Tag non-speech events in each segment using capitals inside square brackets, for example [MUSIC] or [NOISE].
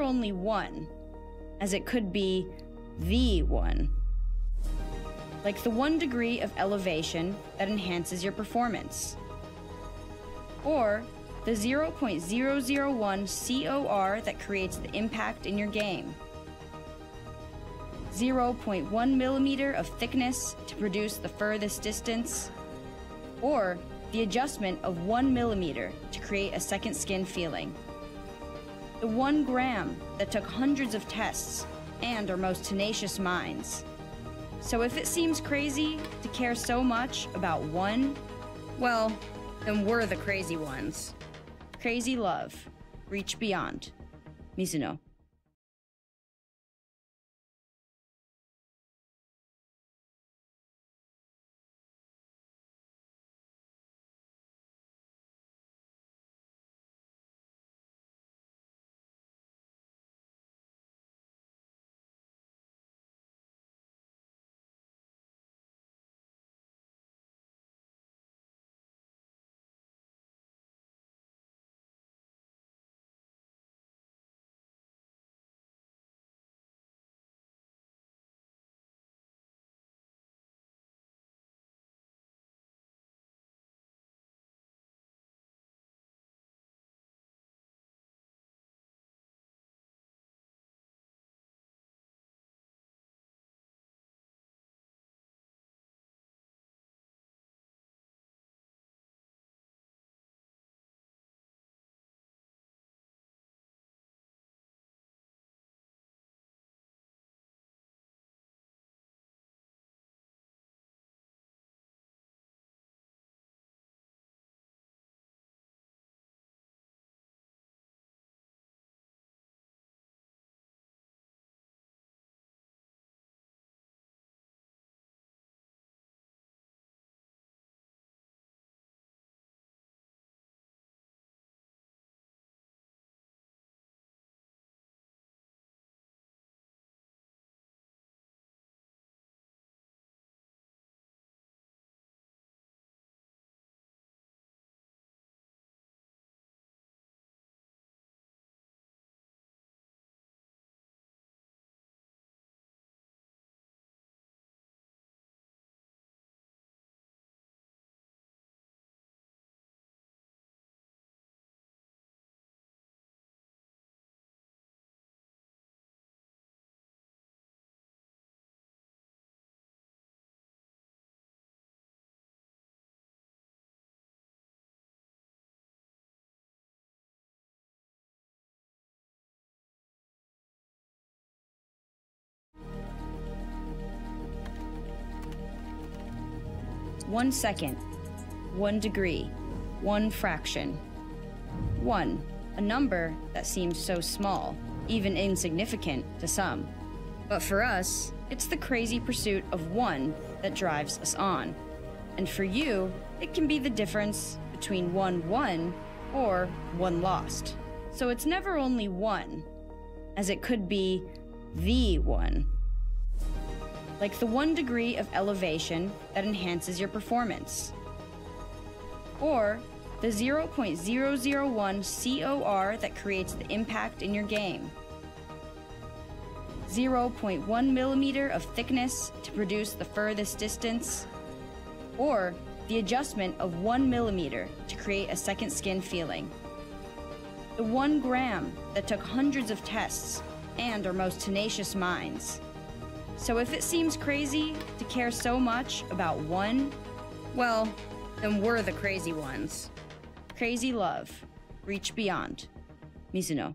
only one, as it could be the one. Like the one degree of elevation that enhances your performance. Or the 0.001 COR that creates the impact in your game. 0.1 millimeter of thickness to produce the furthest distance. Or the adjustment of 1 millimeter to create a second skin feeling. The 1 gram that took hundreds of tests and our most tenacious minds. So if it seems crazy to care so much about one, well, then we're the crazy ones. Crazy love. Reach beyond. Mizuno. One second, one degree, one fraction. One, a number that seems so small, even insignificant to some. But for us, it's the crazy pursuit of one that drives us on. And for you, it can be the difference between one won or one lost. So it's never only one, as it could be the one like the one degree of elevation that enhances your performance. Or the 0.001 COR that creates the impact in your game. 0.1 millimeter of thickness to produce the furthest distance. Or the adjustment of 1 millimeter to create a second skin feeling. The 1 gram that took hundreds of tests and our most tenacious minds. So if it seems crazy to care so much about one, well, then we're the crazy ones. Crazy love. Reach beyond. Mizuno.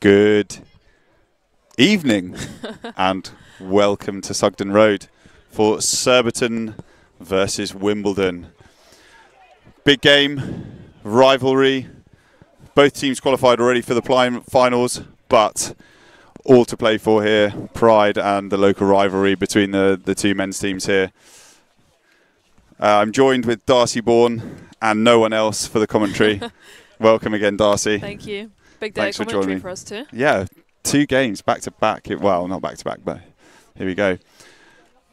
Good evening [LAUGHS] and welcome to Sugden Road for Surbiton versus Wimbledon. Big game, rivalry. Both teams qualified already for the finals, but all to play for here. Pride and the local rivalry between the, the two men's teams here. Uh, I'm joined with Darcy Bourne and no one else for the commentary. [LAUGHS] Welcome again, Darcy. Thank you. Big day Thanks for commentary joining me. for us too. Yeah, two games back to back. Well, not back to back, but here we go.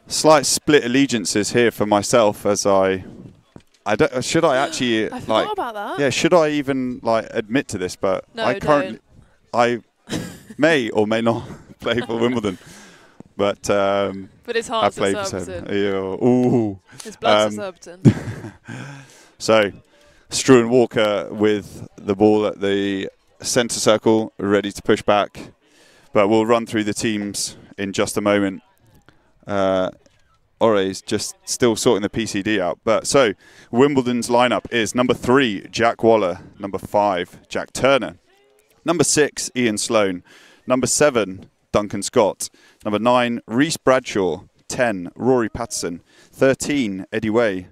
Slight split allegiances here for myself as I. I don't, should I actually [GASPS] I forgot like? about that. Yeah, should I even like admit to this? But No, I currently, I [LAUGHS] may or may not [LAUGHS] play for Wimbledon, but um, But his I heart's play for Surbiton. Yeah, Ooh. His blood's Um, Surbiton. [LAUGHS] So, Struan Walker with the ball at the centre circle, ready to push back. But we'll run through the teams in just a moment. Uh, is just still sorting the PCD out. But so, Wimbledon's lineup is number three, Jack Waller. Number five, Jack Turner. Number six, Ian Sloan. Number seven, Duncan Scott. Number nine, Reese Bradshaw. 10, Rory Patterson. 13, Eddie Way.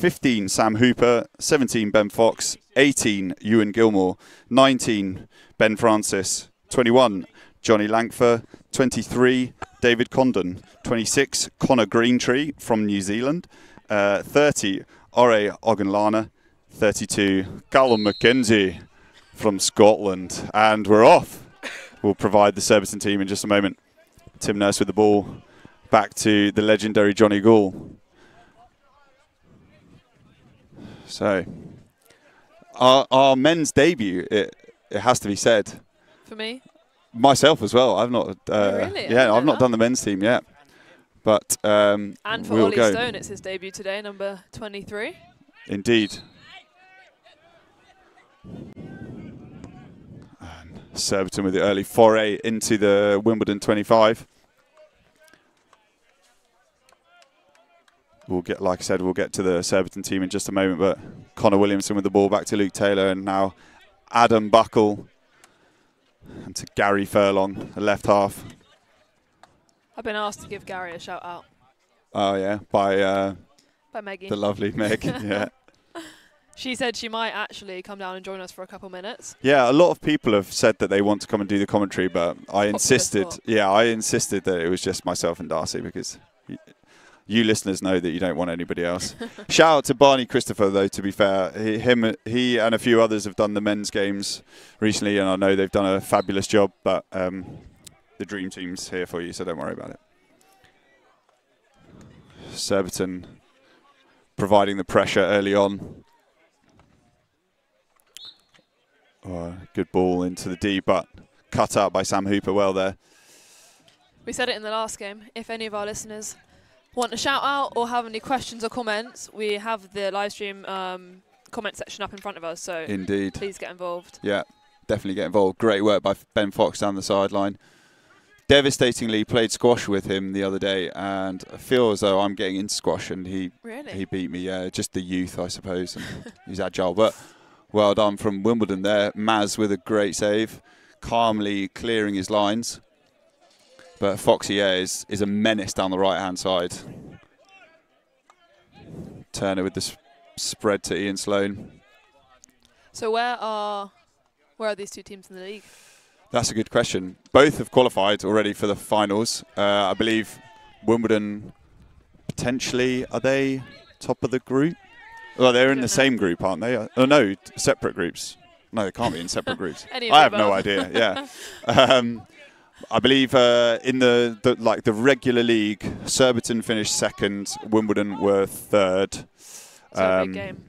15 Sam Hooper, 17 Ben Fox, 18 Ewan Gilmore, 19 Ben Francis, 21 Johnny Langford, 23 David Condon, 26 Connor Greentree from New Zealand, uh, 30 Ore Ogunlana, 32 Callum McKenzie from Scotland, and we're off. We'll provide the Surbiton team in just a moment. Tim Nurse with the ball, back to the legendary Johnny Gould. So, our, our men's debut, it, it has to be said. For me, Myself as well. I've not. Uh, Oh, really? Yeah, I've not that. done the men's team yet. But um, and for we'll Ollie go. Stone, it's his debut today, number 23. Indeed. And Surbiton with the early foray into the Wimbledon 25. We'll get, like I said, we'll get to the Surbiton team in just a moment. But Connor Williamson with the ball back to Luke Taylor, and now Adam Buckle and to Gary Furlong, the left half. I've been asked to give Gary a shout out Oh yeah, by uh, by Maggie. the lovely [LAUGHS] Meg. yeah. [LAUGHS] she said she might actually come down and join us for a couple of minutes. Yeah, a lot of people have said that they want to come and do the commentary, but I insisted. spot. Yeah, I insisted that it was just myself and Darcy because you listeners know that you don't want anybody else. [LAUGHS] Shout out to Barney Christopher, though. To be fair, he, him, he, and a few others have done the men's games recently, and I know they've done a fabulous job. But um, the dream team's here for you, so don't worry about it. Surbiton providing the pressure early on. Oh, good ball into the D, but cut out by Sam Hooper well there. We said it in the last game. If any of our listeners want a shout out or have any questions or comments, we have the live stream um, comment section up in front of us. So Indeed. please get involved. Yeah, definitely get involved. Great work by Ben Fox down the sideline. Devastatingly played squash with him the other day, and I feel as though I'm getting into squash, and he Really? he beat me. Yeah, just the youth, I suppose. And [LAUGHS] he's agile, but well done from Wimbledon there. Maz with a great save, calmly clearing his lines. But Foxy is is a menace down the right hand side. Turner with the spread to Ian Sloan. so where are where are these two teams in the league? That's a good question. Both have qualified already for the finals. Uh, I believe Wimbledon potentially are they top of the group? Well, they're in the know. same group, aren't they? Oh no, separate groups. No, they can't be in separate [LAUGHS] groups. I have no idea. Yeah, [LAUGHS] um, I believe uh, in the, the like the regular league, Surbiton finished second, Wimbledon were third. So a Um, big game.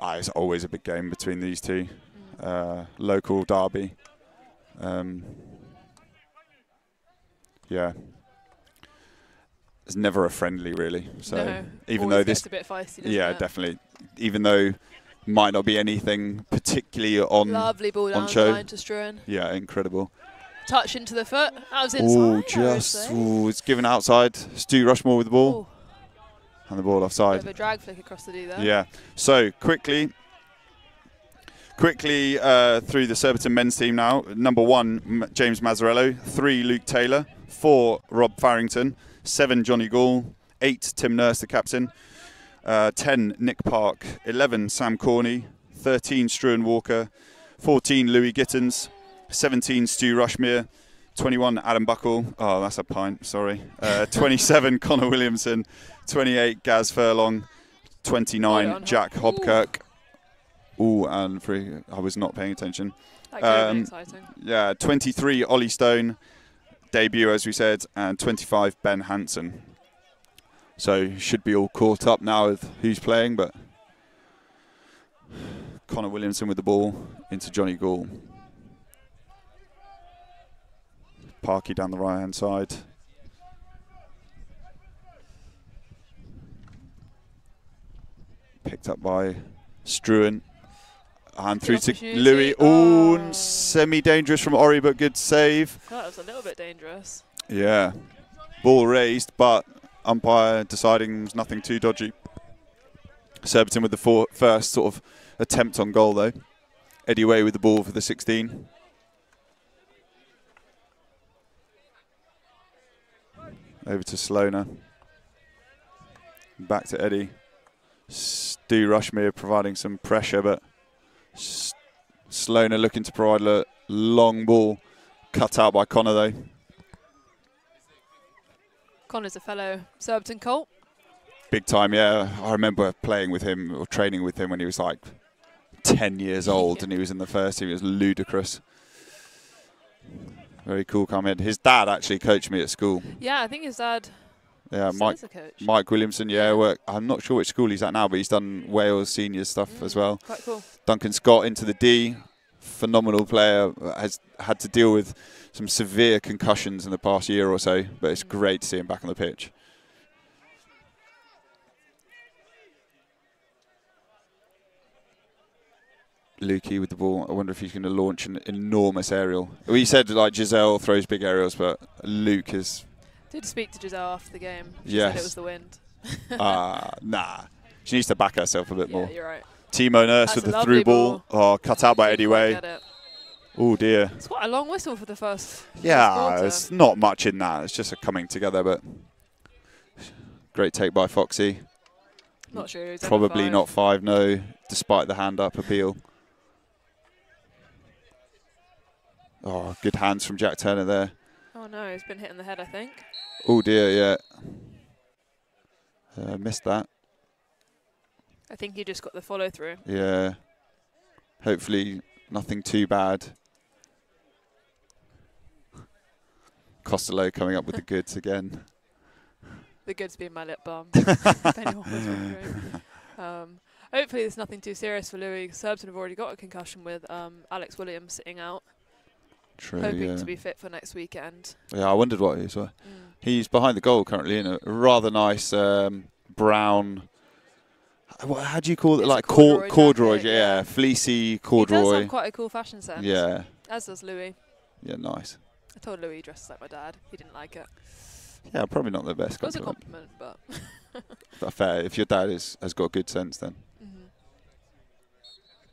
Ah, it's always a big game between these two. Mm. Uh, local derby. Um, yeah. It's never a friendly, really. So no, even though this, a bit feisty. yeah, it? definitely. Even though might not be anything particularly on. Lovely ball down show. Yeah, incredible. Touch into the foot. That was inside. Oh, just ooh, it's given outside. Stu Rushmere with the ball Ooh, and the ball bit offside. of a drag flick across the D there. Yeah. So quickly, Quickly uh, through the Surbiton men's team now. Number one, M- James Mazzarello. Three, Luke Taylor. Four, Rob Farrington. Seven, Johnny Gall. Eight, Tim Nurse, the captain. Uh, 10, Nick Park. 11, Sam Corney. 13, Struan Walker. 14, Louis Gittens. 17, Stu Rushmere. 21, Adam Buckle. Oh, that's a pint, sorry. Uh, [LAUGHS] 27, Connor Williamson. 28, Gaz Furlong. 29, on. Jack Hobkirk. Ooh, and three, I was not paying attention. That could have Um, exciting. Yeah, 23, Ollie Stone, debut as we said, and 25, Ben Hansen. So should be all caught up now with who's playing, but [SIGHS] Connor Williamson with the ball into Johnny Gall. Parky down the right hand side. Picked up by Struan. And through to. Louis. Oh. Ooh, semi dangerous from Ori, but good save. That was a little bit dangerous. Yeah. Ball raised, but umpire deciding there's nothing too dodgy. Surbiton with the four, first sort of attempt on goal, though. Eddie Way with the ball for the 16. Over to Sloaner. Back to Eddie. Stu Rushmere providing some pressure, but S- Sloaner looking to provide a long ball. Cut out by Connor, though. Connor's a fellow Surbiton Colt. Big time, yeah. I remember playing with him or training with him when he was like 10 years old and he was in the first team. It was ludicrous. Very cool comment. His dad actually coached me at school. Yeah, I think his dad Yeah, Mike a coach. Mike Williamson, yeah, work. I'm not sure which school he's at now, but he's done Wales senior stuff mm, as well. Quite cool. Duncan Scott into the D, phenomenal player, has had to deal with some severe concussions in the past year or so, but it's great to see him back on the pitch. Lukey with the ball. I wonder if he's going to launch an enormous aerial. We said like Giselle throws big aerials, but Luke is Did speak to Giselle after the game. She said Yes. it was the wind. [LAUGHS] ah nah. She needs to back herself a bit yeah, more. you're right. Timo Nurse That's with the through ball. Oh, cut out by Eddie Way. Oh dear. It's quite a long whistle for the first. first Yeah, quarter. it's not much in that. It's just a coming together, but great take by Foxy. Not sure. Probably five. not five, no, despite the hand up appeal. Oh, good hands from Jack Turner there. Oh no, he's been hit in the head. I think. Oh dear, yeah. Uh, missed that. I think he just got the follow through. Yeah. Hopefully nothing too bad. Costello coming up with the [LAUGHS] goods again. The goods being my lip balm. [LAUGHS] if anyone was wondering. Um, hopefully, there's nothing too serious for Louis. Surbiton have already got a concussion with um, Alex Williams sitting out, True, hoping yeah. to be fit for next weekend. Yeah, I wondered what he was. Mm. He's behind the goal currently in a rather nice um, brown. What, how do you call it? It's like cor- corduroy corduroy, jacket, yeah, yeah. fleecy He does corduroy. have quite a cool fashion sense. Yeah, As does Louis. yeah, nice. I told Louis he dresses like my dad. He didn't like it. Yeah, probably not the best It was a compliment. but. [LAUGHS] But fair. If your dad is has got good sense, then Mhm.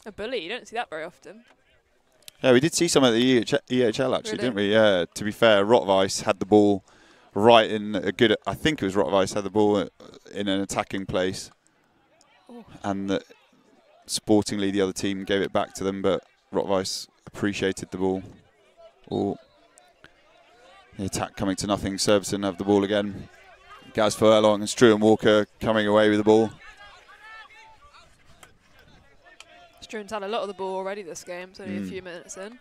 A bully, you don't see that very often. Yeah, we did see some at the EH- EHL actually, Really? didn't we? Yeah. To be fair, Rot-Weiss had the ball right in a good. I think it was Rot-Weiss had the ball in an attacking place, Oh. and the, sportingly the other team gave it back to them, but Rot-Weiss appreciated the ball. Or the attack coming to nothing. Surbiton have the ball again. Gaz Furlong and Struan Walker coming away with the ball. Struan's had a lot of the ball already this game. It's only Mm. a few minutes in.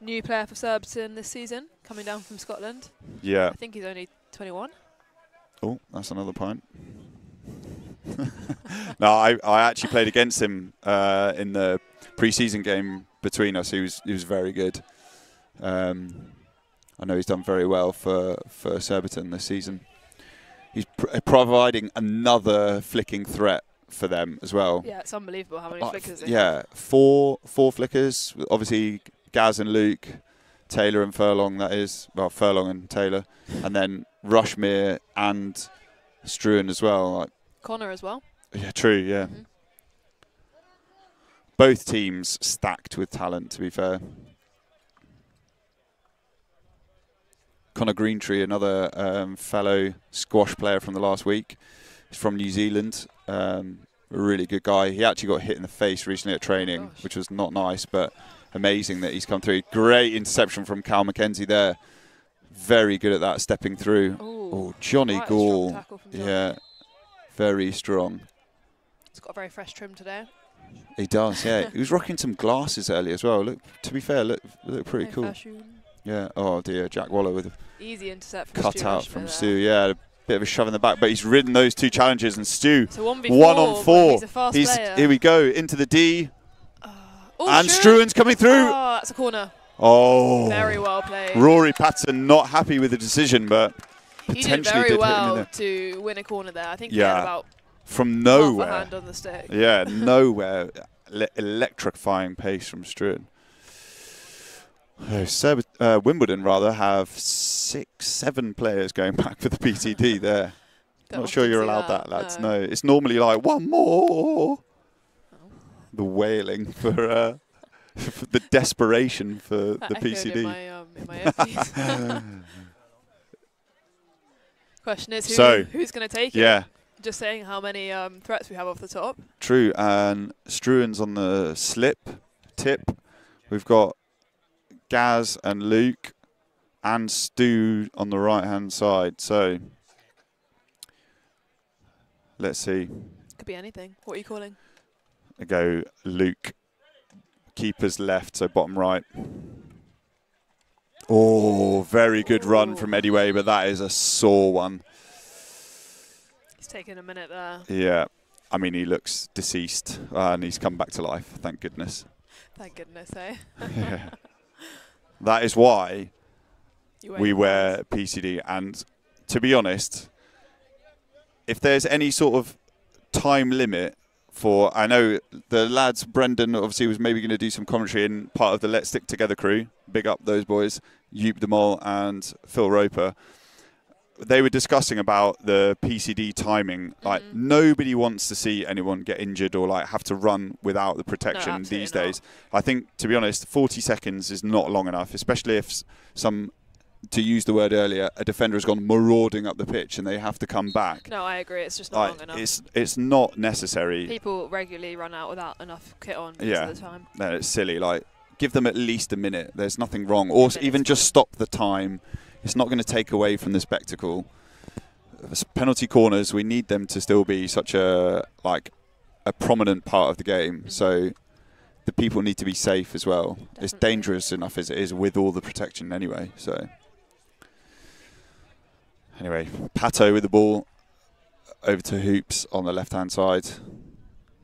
New player for Surbiton this season, coming down from Scotland. Yeah. I think he's only 21. Oh, that's another point. [LAUGHS] no, I, I actually played against him uh, in the pre-season game between us. He was he was very good. Um, I know he's done very well for for Surbiton this season. He's pr- providing another flicking threat for them as well. Yeah, it's unbelievable how many Uh, flickers yeah, four four flickers. Obviously, Gaz and Luke, Taylor and Furlong. That is well, Furlong and Taylor, and then Rushmere and Struan as well. Like, Connor as well. yeah, true. Yeah, Mhm. both teams stacked with talent. To be fair, Connor Greentree, another um, fellow squash player from the last week, he's from New Zealand. Um, a really good guy. He actually got hit in the face recently at training, gosh. which was not nice, but amazing that he's come through. Great interception from Cal McKenzie there. Very good at that, stepping through. Ooh, Oh, Johnny Gall. Yeah, very strong. He's got a very fresh trim today. He does, yeah. [LAUGHS] he was rocking some glasses earlier as well. Look, to be fair, look, look pretty cool. fashion. Yeah. Oh dear, Jack Waller with a Easy intercept from cut Stu out from there. Stu. Yeah, bit of a shove in the back, but he's ridden those two challenges, and Stu So one, one on four. He's He's here we go into the D, Oh, and Struan. Struan's coming through. Ah, oh, that's a corner. Oh, Very well played. Rory Patton not happy with the decision, but he did potentially very did hit him in well to win a corner there. I think he Yeah. had about from nowhere. hand on the stick. Yeah, [LAUGHS] nowhere. Le- electrifying pace from Struan. Oh, Serb- uh, Wimbledon rather have six, seven players going [LAUGHS] back for the PCD there. Not sure you're allowed that, lads. no. No, it's normally like one more. The wailing for, uh, for [LAUGHS] the desperation for That [LAUGHS] the In PCD. my, um, in my earpiece. Question is, who, So, who's going to take it? yeah, Just saying how many um, threats we have off the top. true. And Struan's on the slip tip. We've got Gaz and Luke and Stu on the right hand side. So let's see. Could be anything. What are you calling? I go Luke. Keeper's left, so bottom right. Oh, very good run from Eddie Way, but that is a sore one. He's taking a minute there. Yeah. I mean, he looks deceased uh, and he's come back to life, thank goodness. Thank goodness, eh? [LAUGHS] Yeah. That is why we wear. PCD. And to be honest, if there's any sort of time limit for, I know the lads, Brendan obviously was maybe going to do some commentary in part of the Let's Stick Together crew. Big up those boys, Joep de Mol and Phil Roper. They were discussing about the PCD timing. Like Mhm. nobody wants to see anyone get injured or like have to run without the protection absolutely these not. days. I think, to be honest, 40 seconds is not long enough, especially if some, to use the word earlier, a defender has gone marauding up the pitch and they have to come back. No, I agree. It's just not Like, long enough. it's it's not necessary. People regularly run out without enough kit on most Yeah. of the time. No, it's silly. Like, give them at least a minute. There's nothing wrong. Or even just stop the time. It's not going to take away from the spectacle. Penalty corners, we need them to still be such a like a prominent part of the game. Mhm. So the people need to be safe as well. It's dangerous enough as it is with all the protection anyway. So anyway, Pato with the ball over to Hoops on the left hand side.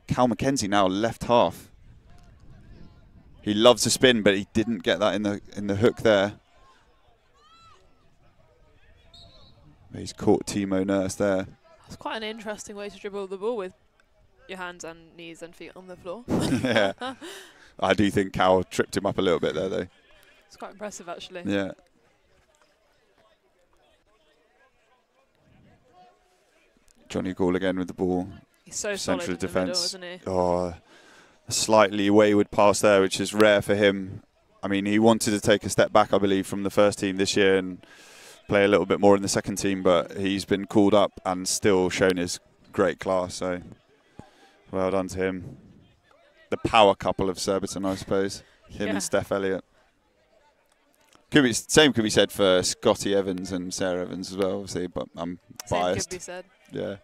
Cal McKenzie now left half. He loves to spin, but he didn't get that in the in the hook there. He's caught Timo Nurse there. It's quite an interesting way to dribble the ball with your hands and knees and feet on the floor. [LAUGHS] yeah, [LAUGHS] I do think Cal tripped him up a little bit there, though. It's quite impressive, actually. Yeah. Johnny Gall again with the ball. He's so Central solid in the middle, defence. isn't he? Oh, a slightly wayward pass there, which is rare for him. I mean, he wanted to take a step back, I believe, from the first team this year and play a little bit more in the second team, but he's been called up and still shown his great class. So, well done to him. The power couple of Surbiton, I suppose. Him Yeah. and Steph Elliott. Could be same could be said for Scotty Evans and Sarah Evans as well, obviously, but I'm Same biased. could be said. Yeah.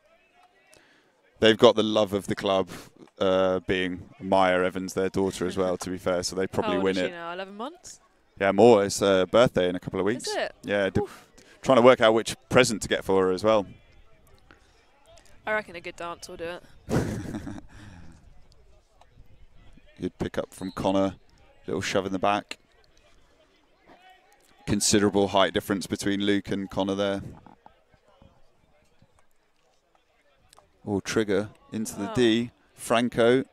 They've got the love of the club, uh, being Maya Evans, their daughter as well. To be fair, so they probably old win it. 11 months? Yeah, more. It's her birthday in a couple of weeks. Is it? Yeah, trying to work out which present to get for her as well. I reckon a good dance will do it. [LAUGHS] Good pick up from Connor, little shove in the back. Considerable height difference between Luke and Connor there. Oh, trigger into the Wow. D. Franco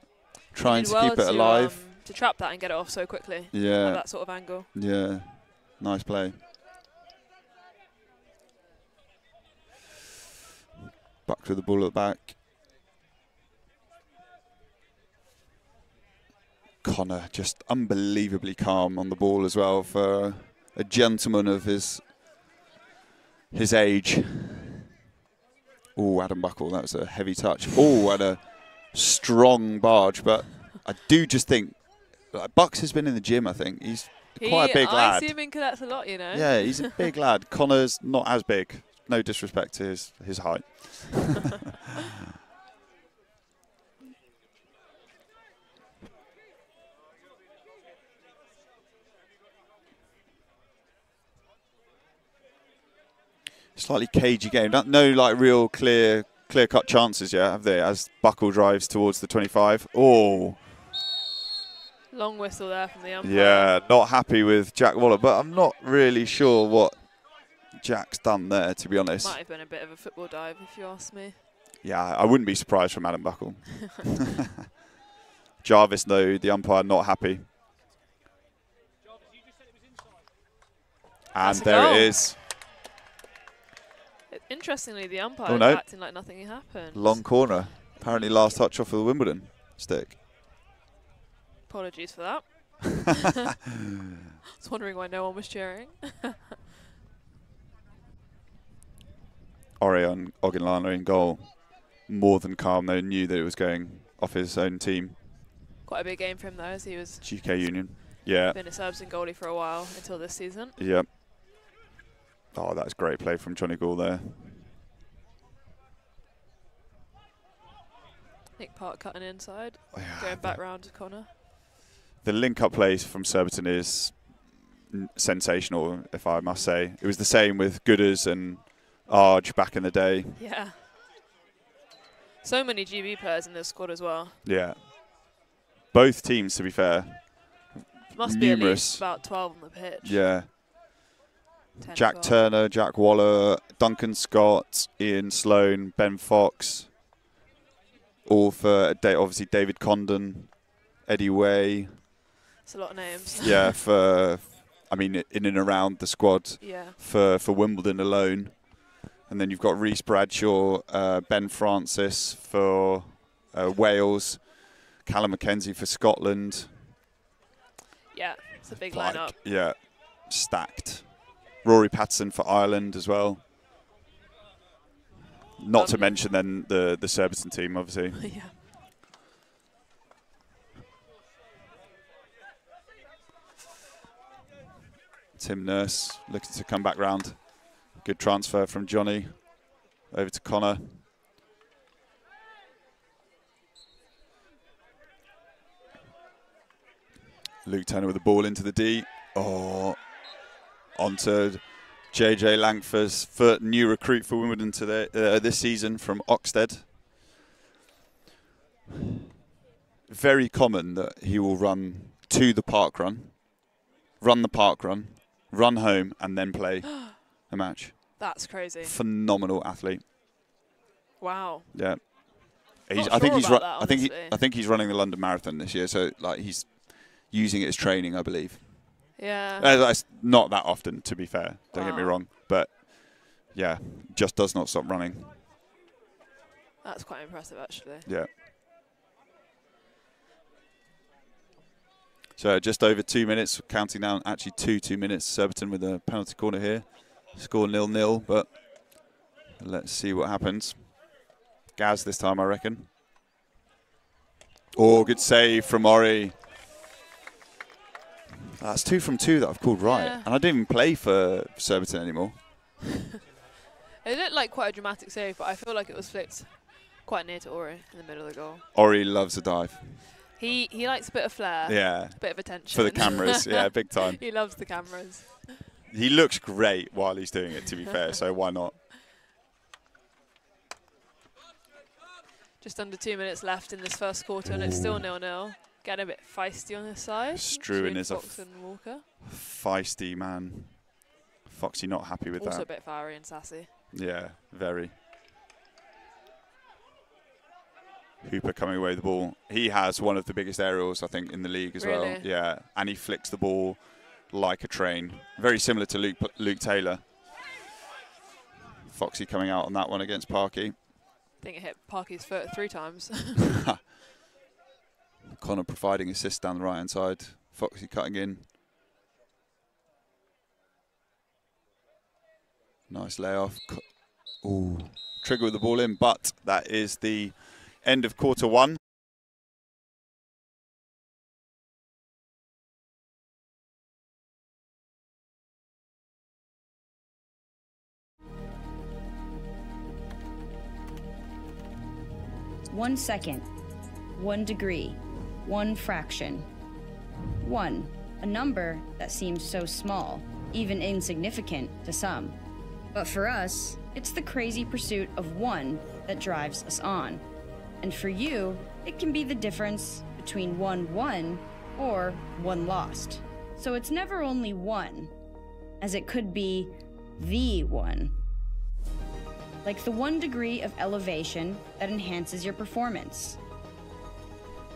trying to well keep it alive. um, to trap that and get it off so quickly. At yeah, that sort of angle. yeah, nice play. Back with the ball at the back. Connor just unbelievably calm on the ball as well for a gentleman of his his age. Oh, Adam Buckle, that was a heavy touch. Oh, and a strong barge, but I do just think like, Bucks has been in the gym. I think he's quite He- a big I lad. see him in cadets a lot, you know. Yeah, he's a big lad. [LAUGHS] Connor's not as big. No disrespect to his his height. [LAUGHS] Slightly cagey game. Not- No, like real clear clear cut chances yet, have they? As Buckle drives towards the 25. Oh, Long whistle there from the umpire. yeah, not happy with Jack Waller, but I'm not really sure what Jack's done there, to be honest. Might have been a bit of a football dive, if you ask me. Yeah, I wouldn't be surprised from Adam Buckle. [LAUGHS] [LAUGHS] Jarvis, though, the umpire, not happy. And there goal. it is. It- interestingly, the umpire Oh, no. acting like nothing happened. Long corner. Apparently, last touch off of the Wimbledon stick. Apologies for that. [LAUGHS] I was wondering why no one was cheering. Orion Ogunlana in goal. More than calm, though, knew that it was going off his own team, Quite a big game for him, though, as he was GK Union. Yeah, been a Serbs goalie for a while until this season. Yep. Oh, that's great play from Johnny Gall there. Nick Park cutting inside, oh, Yeah, going back round to Connor. the link-up play from Surbiton is sensational, if I must say. It was the same with Gooders and Arge back in the day. Yeah. So many GB players in this squad as well. Yeah. Both teams, to be fair. Must be at Numerous. least about 12 on the pitch. Yeah. 10, Jack 12. Turner, Jack Waller, Duncan Scott, Ian Sloan, Ben Fox. All for obviously David Condon, Eddie Way. It's a lot of names. Yeah, [LAUGHS] for I mean in and around the squad yeah. for for Wimbledon alone. And then you've got Reese Bradshaw, uh, Ben Francis for uh, Wales, Callum McKenzie for Scotland. Yeah. It's a big Like, lineup. Yeah, stacked. Rory Patterson for Ireland as well. Not to Um, mention then the the Surbiton team, obviously. [LAUGHS] yeah. Tim Nurse looking to come back round. Good transfer from Johnny over to Connor. Luke Turner with the ball into the D. Oh, onto JJ Langford's for new recruit for Wimbledon today, uh, this season from Oxted. Very common that he will run to the park run, run the park run, run home, and then play [GASPS] a match. That's crazy. Phenomenal athlete. Wow. Yeah. He's, I think he's. that, I think. He. I think he's running the London Marathon this year. So like he's using it as training, I believe. Yeah. Uh, that's not that often, to be fair. Don't get me wrong, but yeah, just does not stop running. That's quite impressive, actually. Yeah. So just over two minutes, counting down actually two two minutes. Surbiton with a penalty corner here, score nil nil. But let's see what happens. Gaz this time, I reckon. Oh, good save from Ori. That's two from two that I've called right, Yeah. and I didn't even play for Surbiton anymore. [LAUGHS] It looked like quite a dramatic save, but I feel like it was flicked quite near to Ori in the middle of the goal. Ori loves a dive. He he likes a bit of flair, Yeah, a bit of attention. for the cameras. [LAUGHS] yeah, big time. he loves the cameras. He looks great while he's doing it, to be fair, so why not? Just under two minutes left in this first quarter, and it's still nil-nil. Getting a bit feisty on this side. Struan is a Fox f- and Walker. Feisty man. Foxy not happy with that. Also a bit fiery and sassy. Yeah, very. Hooper coming away with the ball. He has one of the biggest aerials, I think, in the league as well. Yeah, and he flicks the ball like a train. Very similar to Luke, Luke Taylor. Foxy coming out on that one against Parky. I think it hit Parky's foot three times. [LAUGHS] [LAUGHS] Connor providing assist down the right hand side. Foxy cutting in. Nice layoff. Ooh, trigger with the ball in, but that is the end of quarter one. One second, one degree, one fraction. One, a number that seems so small, even insignificant to some. But for us, it's the crazy pursuit of one that drives us on. And for you, it can be the difference between one won or one lost. So it's never only one, as it could be the one. Like the one degree of elevation that enhances your performance.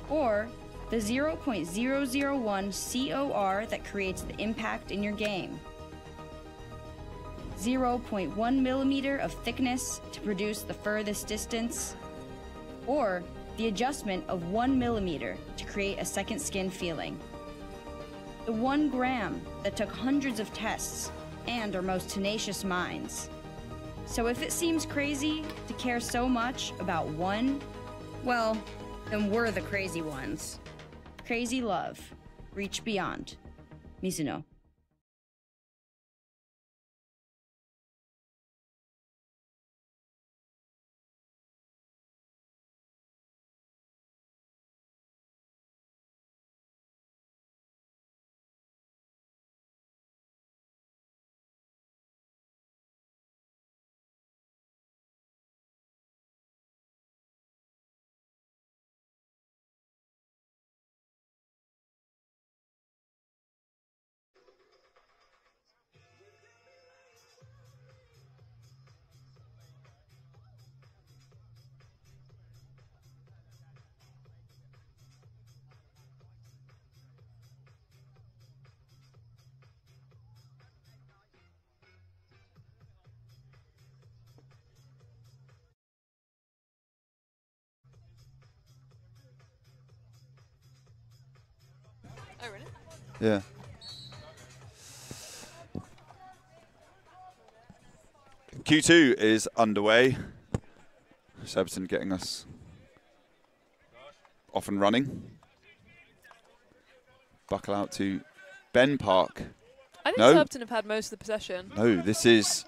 Or the 0.001 COR that creates the impact in your game. 0.1 millimeter of thickness to produce the furthest distance, or the adjustment of 1 millimeter to create a second skin feeling. The 1 gram that took hundreds of tests and our most tenacious minds. So if it seems crazy to care so much about one, well, then we're the crazy ones. Crazy love. Reach beyond. Mizuno. Yeah. Q2 is underway. Sebton getting us off and running. Buckle out to Ben Park. I think No. Surbiton have had most of the possession. No, this is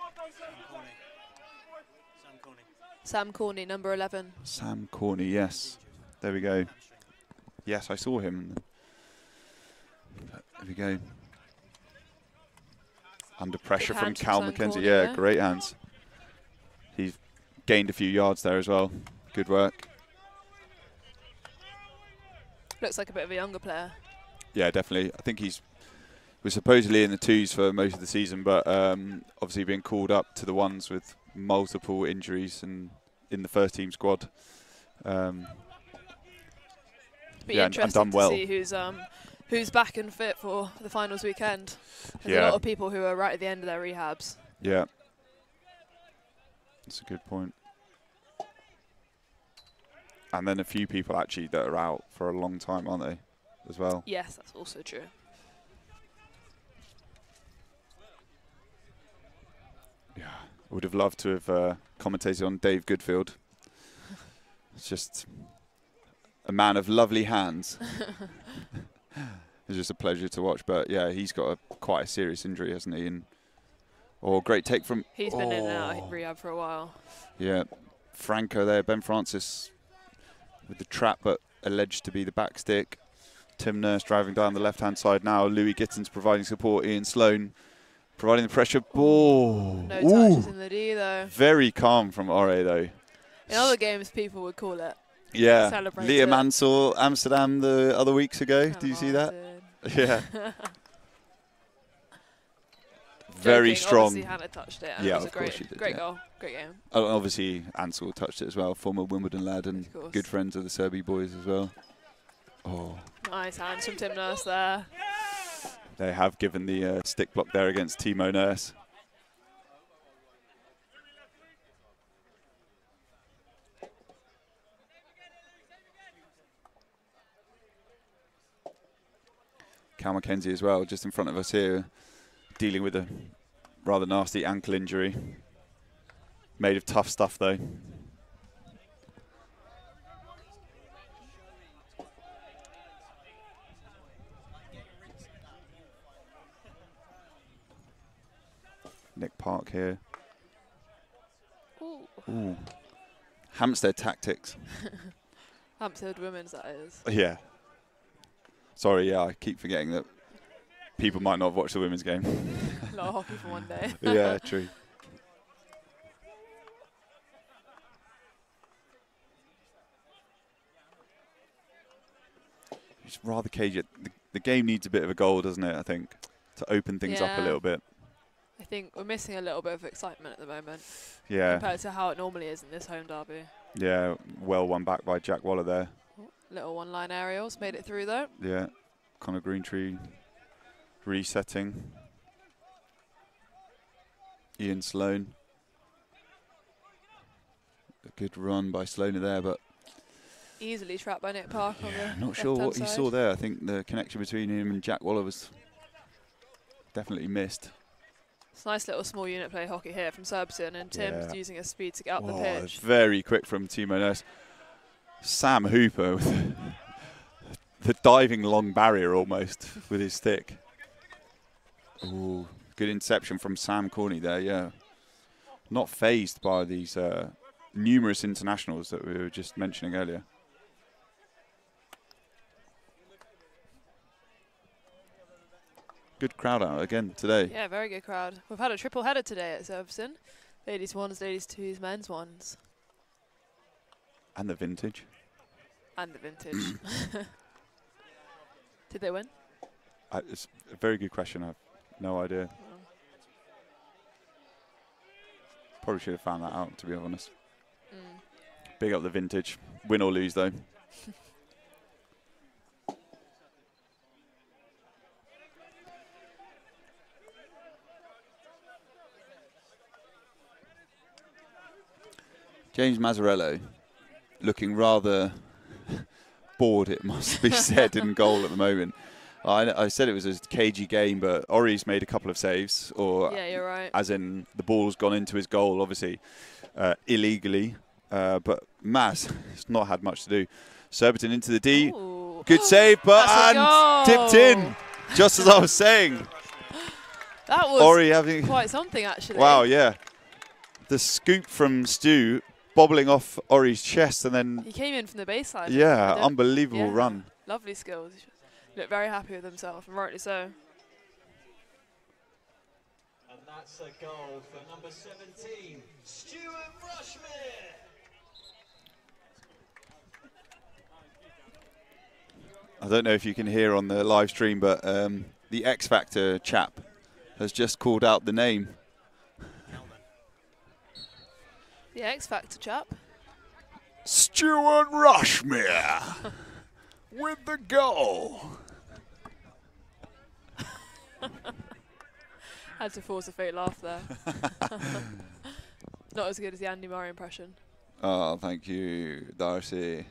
Sam Corney, number 11. Sam Corney. Yes, there we go. Yes, I saw him. There we go. Under pressure from Cal McKenzie. Yeah, great hands. He's gained a few yards there as well. Good work. Looks like a bit of a younger player. Yeah, definitely. I think he's was supposedly in the twos for most of the season, but um, obviously being called up to the ones with multiple injuries and in the first team squad. Um, Yeah, and- and done well. see who's um who's back and fit for the finals weekend. There's Yeah. a lot of people who are right at the end of their rehabs. yeah, that's a good point. And then a few people actually that are out for a long time, aren't they? As well. Yes, that's also true. Yeah, I would have loved to have uh, commentated on Dave Goodfield. [LAUGHS] It's just a man of lovely hands. [LAUGHS] it's just a pleasure to watch. But yeah, he's got a quite a serious injury, hasn't he? And or great take from He's been in and out Oh. of rehab for a while. yeah Franco there, Ben Francis with the trap, but alleged to be the back stick. Tim Nurse driving down the left-hand side now. Louis Gittins providing support. Ian Sloan providing the pressure. Ball. No touches in the D though. Very calm from Ori though. In other games, people would call it. Yeah, Celebrate Liam. Ansell, Amsterdam the other weeks ago. Do you see that? [LAUGHS] Yeah, [LAUGHS] [LAUGHS] very Joking, strong. Obviously, Hannah touched it. Yeah, it was of a great, course she did, great yeah. goal, great game. Oh, obviously, Ansell touched it as well. Former Wimbledon lad and good friends of the Serbi boys as well. Oh, Nice hands from Tim Nurse there. they have given the uh, stick block there against Timo Nurse. Cal Mackenzie as well, just in front of us here, dealing with a rather nasty ankle injury. Made of tough stuff though. Nick Park here. Ooh. Ooh. Hampstead tactics. [LAUGHS] Hampstead women's, that is. Yeah. Sorry, yeah, I keep forgetting that people might not have watched the women's game. [LAUGHS] A lot of hockey for one day. yeah, true. It's rather cagey. The, the game needs a bit of a goal, doesn't it? I think to open things up a little bit. I think we're missing a little bit of excitement at the moment Yeah, compared to how it normally is in this home derby. yeah. Well won back by Jack Waller there. Little one-line aerials made it through though. Yeah, Connor Greentree resetting. Ian Sloan. A good run by Sloaner there, but Easily trapped by Nick Park on yeah, not sure what he saw there. I think the connection between him and Jack Waller was definitely missed. It's nice little small unit play hockey here from Surbiton and Tim's Yeah. using his speed to get up the Oh, pitch. very quick from Timo Nurse. Sam Hooper with [LAUGHS] the diving long barrier almost with his stick. Ooh, good interception from Sam Corney there, yeah. Not phased by these uh, numerous internationals that we were just mentioning earlier. Good crowd out again today. Yeah, very good crowd. We've had a triple header today at Surbiton. Ladies ones, ladies twos, men's ones. And the vintage. And the vintage. [COUGHS] Did they win? I, it's a very good question. I have no idea. Oh. Probably should have found that out, to be honest. Mm. Big up the vintage. Win or lose, though. [LAUGHS] James Mazzarello looking rather [LAUGHS] bored, it must be [LAUGHS] said, in goal at the moment. I, I said it was a cagey game, but Ori's made a couple of saves, or Yeah, you're right. as in the ball's gone into his goal, obviously uh, illegally. Uh, but Maz has [LAUGHS] not had much to do. Surbiton into the D. Ooh. Good save, [GASPS] but That's and tipped in, just as I was saying. That was Ori having quite something, actually. wow, yeah, the scoop from Stu bobbling off Ori's chest, and then He came in from the baseline. yeah, unbelievable yeah. run. Lovely skills. He looked very happy with himself, and rightly so. And that's a goal for number 17, Stuart Rushmere. I don't know if you can hear on the live stream, but um, the X Factor chap has just called out the name. The X Factor chap. Stuart Rushmere [LAUGHS] with the goal. [LAUGHS] Had to force a fake laugh there. [LAUGHS] Not as good as the Andy Murray impression. Oh, thank you, Darcy.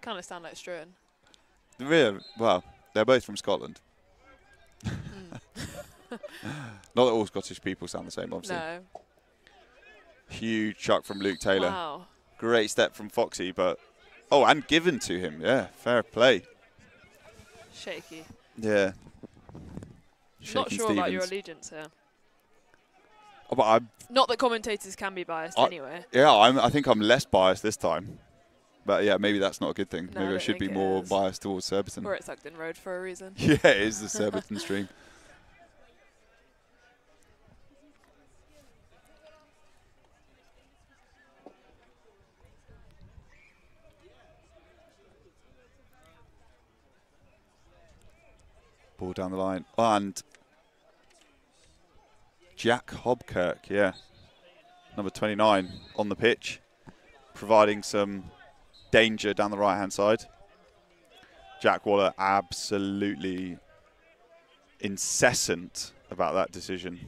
Kind of sound like Struan. Yeah, well, they're both from Scotland. Mm. Not that all Scottish people sound the same, obviously. No. Huge chuck from Luke Taylor. Wow. Great step from Foxy, but oh, and given to him. Yeah, fair play. Shaky. Yeah. Not Shaking sure about your allegiance here. Oh, but I'm, Not that commentators can be biased I- anyway. yeah, I'm, I think I'm less biased this time. But yeah, maybe that's not a good thing. No, maybe I don't should be more is. biased towards Surbiton. We're at Sugden Road for a reason. [LAUGHS] Yeah, it is the Surbiton [LAUGHS] stream. Ball down the line. And Jack Hobkirk, yeah. Number 29 on the pitch, providing some danger down the right hand side. Jack Waller absolutely incessant about that decision.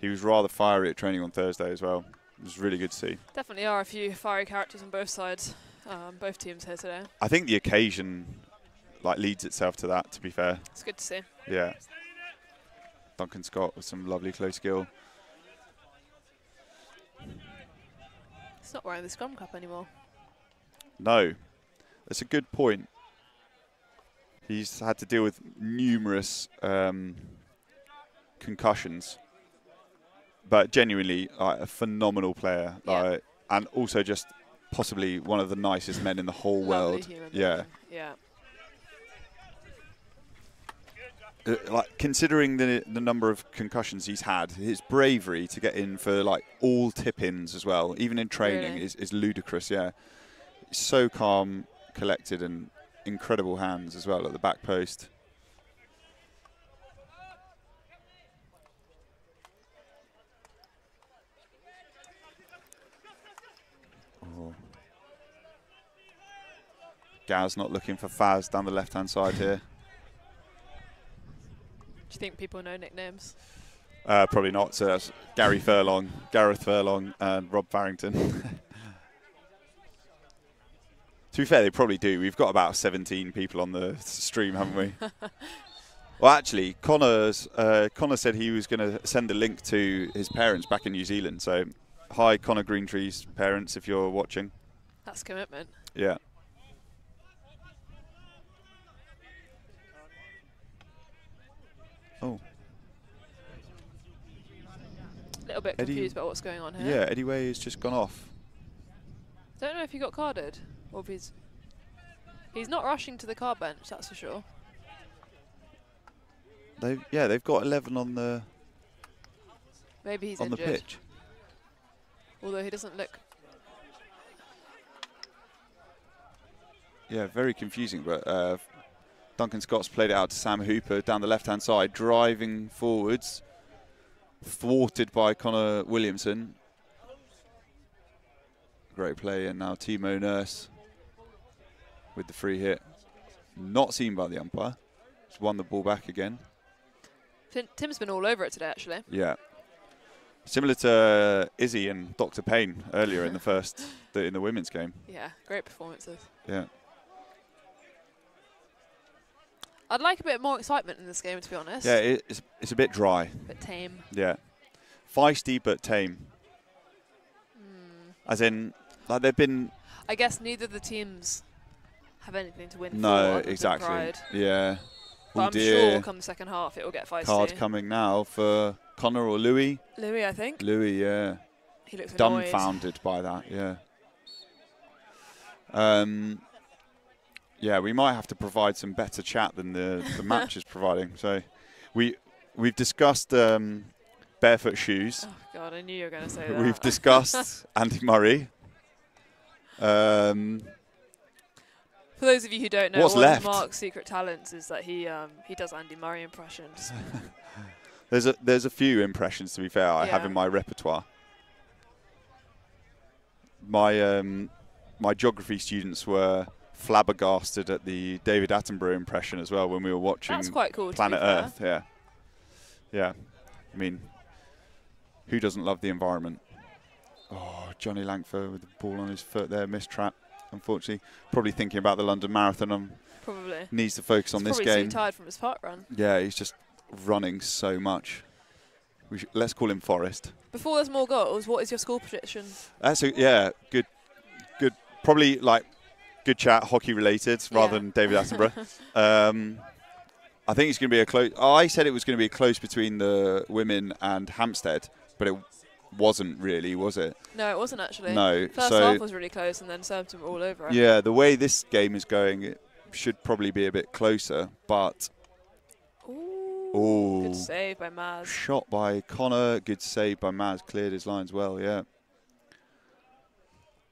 He was rather fiery at training on Thursday as well. It was really good to see. Definitely are a few fiery characters on both sides, um, both teams here today. I think the occasion like leads itself to that. To be fair, It's good to see. yeah. Duncan Scott with some lovely close skill. He's not wearing the scrum cap anymore. No, that's a good point. He's had to deal with numerous um, concussions, but genuinely like, a phenomenal player, Yeah. like, and also just possibly one of the nicest men in the whole Lovely world. Yeah, being. Yeah. Uh, like considering the the number of concussions he's had, his bravery to get in for like all tip-ins as well, even in training, Really? is, is ludicrous. Yeah, so calm, collected, and incredible hands as well at the back post. Oh. Gaz not looking for Faz down the left-hand side here. You think people know nicknames? Uh, probably not. So that's Gary Furlong, Gareth Furlong, and Rob Farrington. [LAUGHS] to be fair, they probably do. We've got about 17 people on the stream, haven't we? [LAUGHS] well, actually, Connor's, uh, Connor said he was going to send the link to his parents back in New Zealand. So, hi, Connor Greentree's parents, if you're watching. That's commitment. Yeah. Oh, A little bit Eddie- confused about what's going on here. yeah. Eddie Way has just gone off. Don't know if he got carded or if he's. He's not rushing to the card bench, that's for sure. They yeah, they've got 11 on the Maybe he's on the pitch. Although he doesn't look. Yeah, very confusing. But uh, Duncan Scott's played it out to Sam Hooper down the left-hand side, driving forwards, thwarted by Connor Williamson. Great play, and now Timo Nurse with the free hit. Not seen by the umpire. Just won the ball back again. Tim- Tim's been all over it today, actually. Yeah. Similar to Izzy and Dr. Payne earlier in the first, the, in the women's game. Yeah, great performances. Yeah. I'd like a bit more excitement in this game, to be honest. Yeah, it, it's, it's a bit dry. A bit tame. Yeah. Feisty but tame. Hmm. As in, like they've been. I guess neither of the teams have anything to win for. No, exactly. Yeah. But oh I'm dear. sure come the second half it will get feisty. Card coming now for Connor or Louis. Louis, I think. Louis, yeah. He looks annoyed. Dumbfounded by that, yeah. Um, yeah, we might have to provide some better chat than the, the [LAUGHS] match is providing. So we, we've discussed um, barefoot shoes. Oh God, I knew you were going to say [LAUGHS] that. We've discussed [LAUGHS] Andy Murray. Um, For those of you who don't know, What's one left? of Mark's secret talents is that he um, he does Andy Murray impressions. there's a there's a few impressions to be fair I have in my repertoire. My um, my geography students were flabbergasted at the David Attenborough impression as well when we were watching That's quite cool. Planet. Earth. Yeah, yeah. I mean, who doesn't love the environment? Oh, Johnny Langford with the ball on his foot there, missed trap. Unfortunately, probably thinking about the London Marathon and Probably. needs to focus on He's this probably game. too tired from his park run. Yeah, he's just running so much. We should, let's call him Forrest. Before there's more goals, what is your score prediction? That's a, yeah, good, good. Probably like good chat, hockey related, rather Yeah. than David Attenborough. [LAUGHS] um, I think it's going to be a close. I said it was going to be a close between the women and Hampstead, but it wasn't really, was it? No, it wasn't actually. No. First so half was really close, and then Southampton all over yeah, the way this game is going, it should probably be a bit closer. But Ooh. Ooh. Good save by Maz. Shot by Connor, good save by Maz, cleared his lines well, yeah.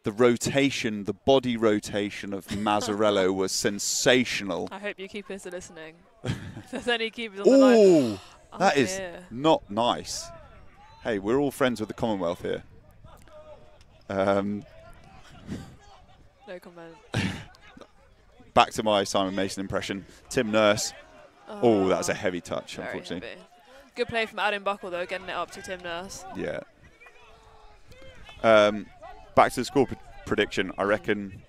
The rotation, the body rotation of Mazzarello [LAUGHS] was sensational. I hope you keepers are listening. if there's any keepers on the line. Oh that is dear. not nice. Hey, we're all friends with the Commonwealth here. Um, No comment. [LAUGHS] back to my Simon Mason impression. Tim Nurse. Oh, that was a heavy touch, unfortunately. heavy. Good play from Adam Buckle though, getting it up to Tim Nurse. Yeah. Um, back to the score pr- prediction. I reckon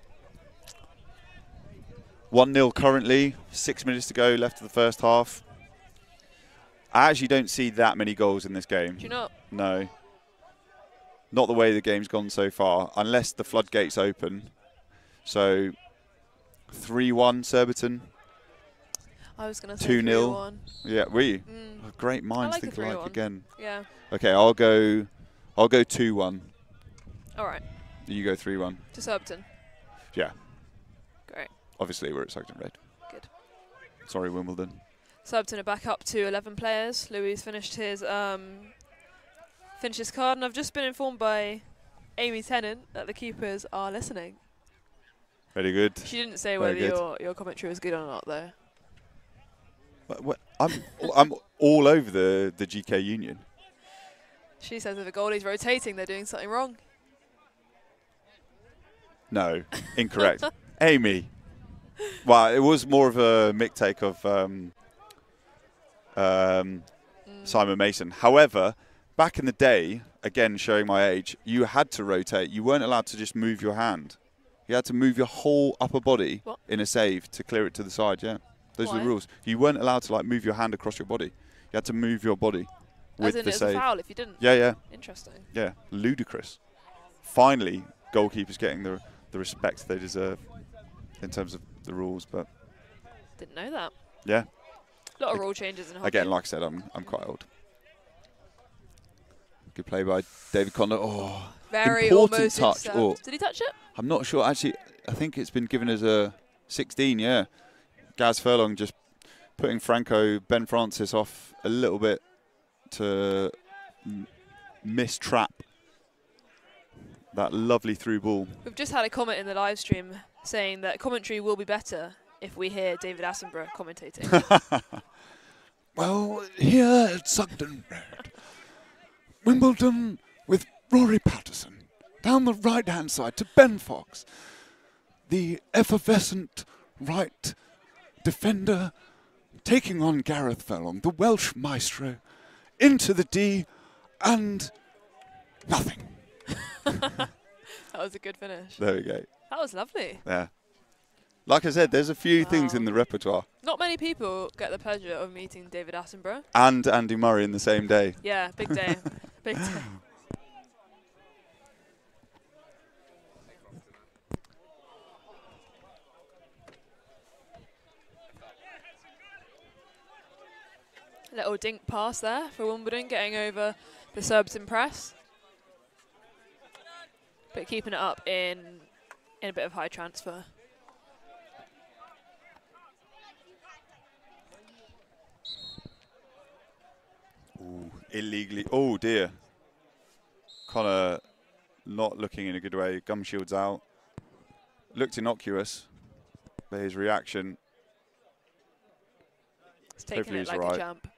1 0 currently, six minutes to go left of the first half. I actually don't see that many goals in this game. Do you not? No. Not the way the game's gone so far, unless the floodgates open. So, 3 1 Surbiton. I was going to say 2-0. 3-1. Yeah, we. you? Mm, Oh, great minds like think alike again. yeah. Okay, I'll go. I'll go 2 1. All right. You go 3 1. To Surbiton. Yeah. Great. Obviously, we're at Sugden Road. Good. Sorry, Wimbledon. Surbiton are back up to 11 players. Louis finished his um, finished his card, and I've just been informed by Amy Tennant that the keepers are listening. Very good. She didn't say Very whether good. your your commentary was good or not, though. I'm I'm all over the the GK Union. She says if a goalie's rotating, they're doing something wrong. No, incorrect. Amy. Well, it was more of a mick take of um, um, Mm. Simon Mason. However, back in the day, again showing my age, you had to rotate. You weren't allowed to just move your hand. You had to move your whole upper body What? in a save to clear it to the side. Yeah, those are the rules. You weren't allowed to like move your hand across your body. You had to move your body with As in the save. foul if you didn't. Yeah, yeah. Interesting. Yeah, ludicrous. Finally, goalkeepers getting the the respect they deserve in terms of the rules. But Didn't know that. yeah, A lot of rule changes in hockey. again, like I said, I'm I'm quite old. Good play by David Conner. Oh, Very important touch. Oh. Did he touch it? I'm not sure. Actually, I think it's been given as a 16. Yeah, Gaz Furlong just putting Franco Ben Francis off a little bit to m- miss trap that lovely through ball. We've just had a comment in the live stream saying that commentary will be better if we hear David Attenborough commentating. [LAUGHS] Well, here at Sugden Road, Wimbledon with Rory Patterson down the right hand side to Ben Fox, the effervescent right defender taking on Gareth Furlong, the Welsh maestro, into the D and nothing. That was a good finish. There we go. That was lovely. Yeah. Like I said, there's a few things in the repertoire. Not many people get the pleasure of meeting David Attenborough. And Andy Murray in the same day. Yeah, big day. [LAUGHS] big day. Little dink pass there for Wimbledon, getting over the Surbiton press. But keeping it up in in a bit of high transfer. Ooh, illegally. Oh dear. Connor not looking in a good way. Gum shields out. Looked innocuous, but his reaction, He's taking Hopefully it he's like alright. a champ.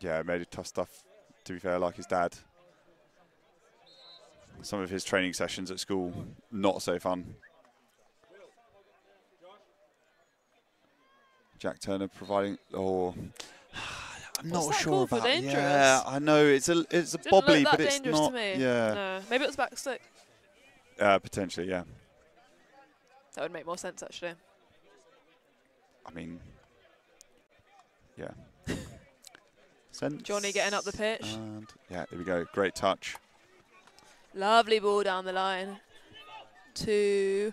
yeah, made it tough stuff. To be fair, like his dad. Some of his training sessions at school, not so fun. Jack Turner providing. Oh, [SIGHS] I'm not sure about. dangerous? Yeah, I know it's a it's a Didn't bobbly, but it's dangerous not. to me. Yeah, No, maybe it was back stick. uh, potentially. Yeah. That would make more sense actually. I mean, yeah. [LAUGHS] Johnny getting up the pitch. And yeah, there we go. Great touch. Lovely ball down the line to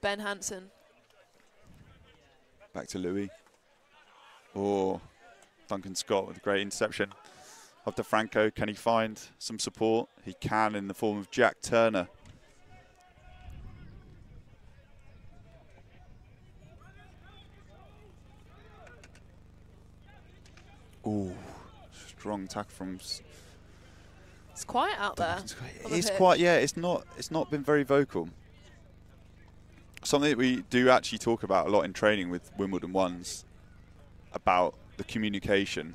Ben Hansen. Back to Louis. Or Duncan Scott with a great interception. To Franco. Can he find some support? He can in the form of Jack Turner. Ooh, strong tackle from It's quiet out there. the It's pitch. quite yeah. It's not. It's not been very vocal. Something that we do actually talk about a lot in training with Wimbledon ones about the communication.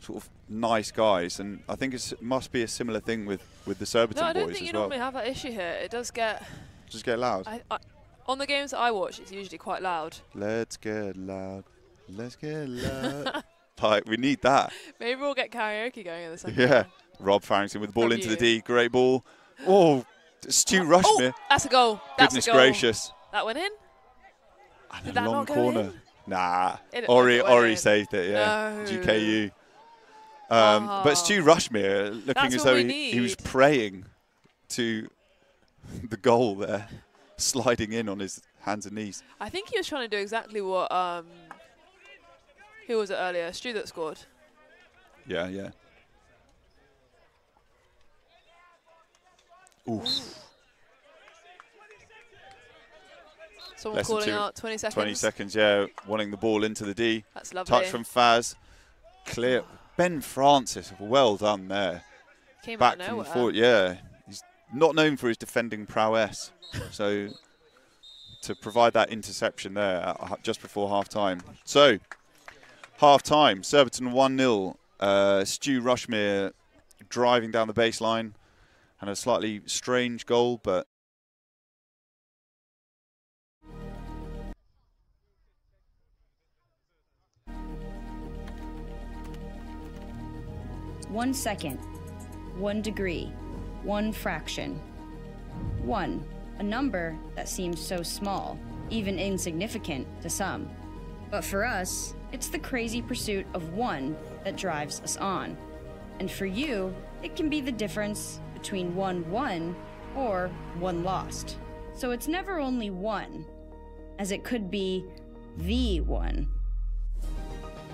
Sort of nice guys, and I think it must be a similar thing with with the Surbiton No, I don't think you well. normally have that issue here. It does get Just get loud. I, I, on the games that I watch. It's usually quite loud. Let's get loud. Let's get [LAUGHS] loud. like we need that. Maybe we'll get karaoke going in the second. Yeah. Rob Farrington with the ball into the. D. Great ball. Oh, Stu Rushmere. Oh, Rushmere. that's a goal. That's Goodness a goal. gracious. That went in. And Did a that long not go corner. in? Nah. It Ori, like it went Ori in. saved it, yeah. No. GKU. Um, Oh. But Stu Rushmere looking That's as though he, he was praying to [LAUGHS] the goal there, sliding in on his hands and knees. I think he was trying to do exactly what um, who was it earlier? Stu that scored. Yeah, yeah. Oof. Someone Less calling out 20 seconds. 20 seconds, yeah. Wanting the ball into the D. That's lovely. Touch from Faz. Clear. Ben Francis, well done there. Came Back out from nowhere. forward, yeah. He's not known for his defending prowess. so to provide that interception there at, just before half time. So, half time, Surbiton 1 0. Uh, Stu Rushmere driving down the baseline. And a slightly strange goal, but One second, one degree, one fraction. One, a number that seems so small, even insignificant to some. But for us, it's the crazy pursuit of one that drives us on. And for you, it can be the difference between one won or one lost. So it's never only one, as it could be the one.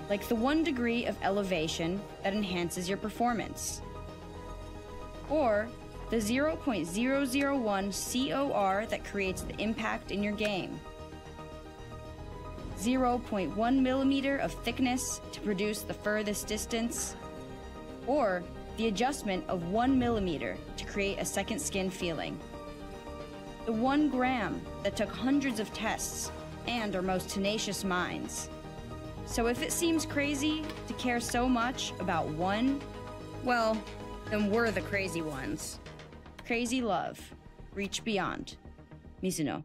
Like the one degree of elevation that enhances your performance, or the 0.001 COR that creates the impact in your game, 0.1 millimeter of thickness to produce the furthest distance, or the adjustment of 1 millimeter to create a second skin feeling. The 1 gram that took hundreds of tests and our most tenacious minds. So if it seems crazy to care so much about one, well, then we're the crazy ones. Crazy love. Reach beyond. Mizuno.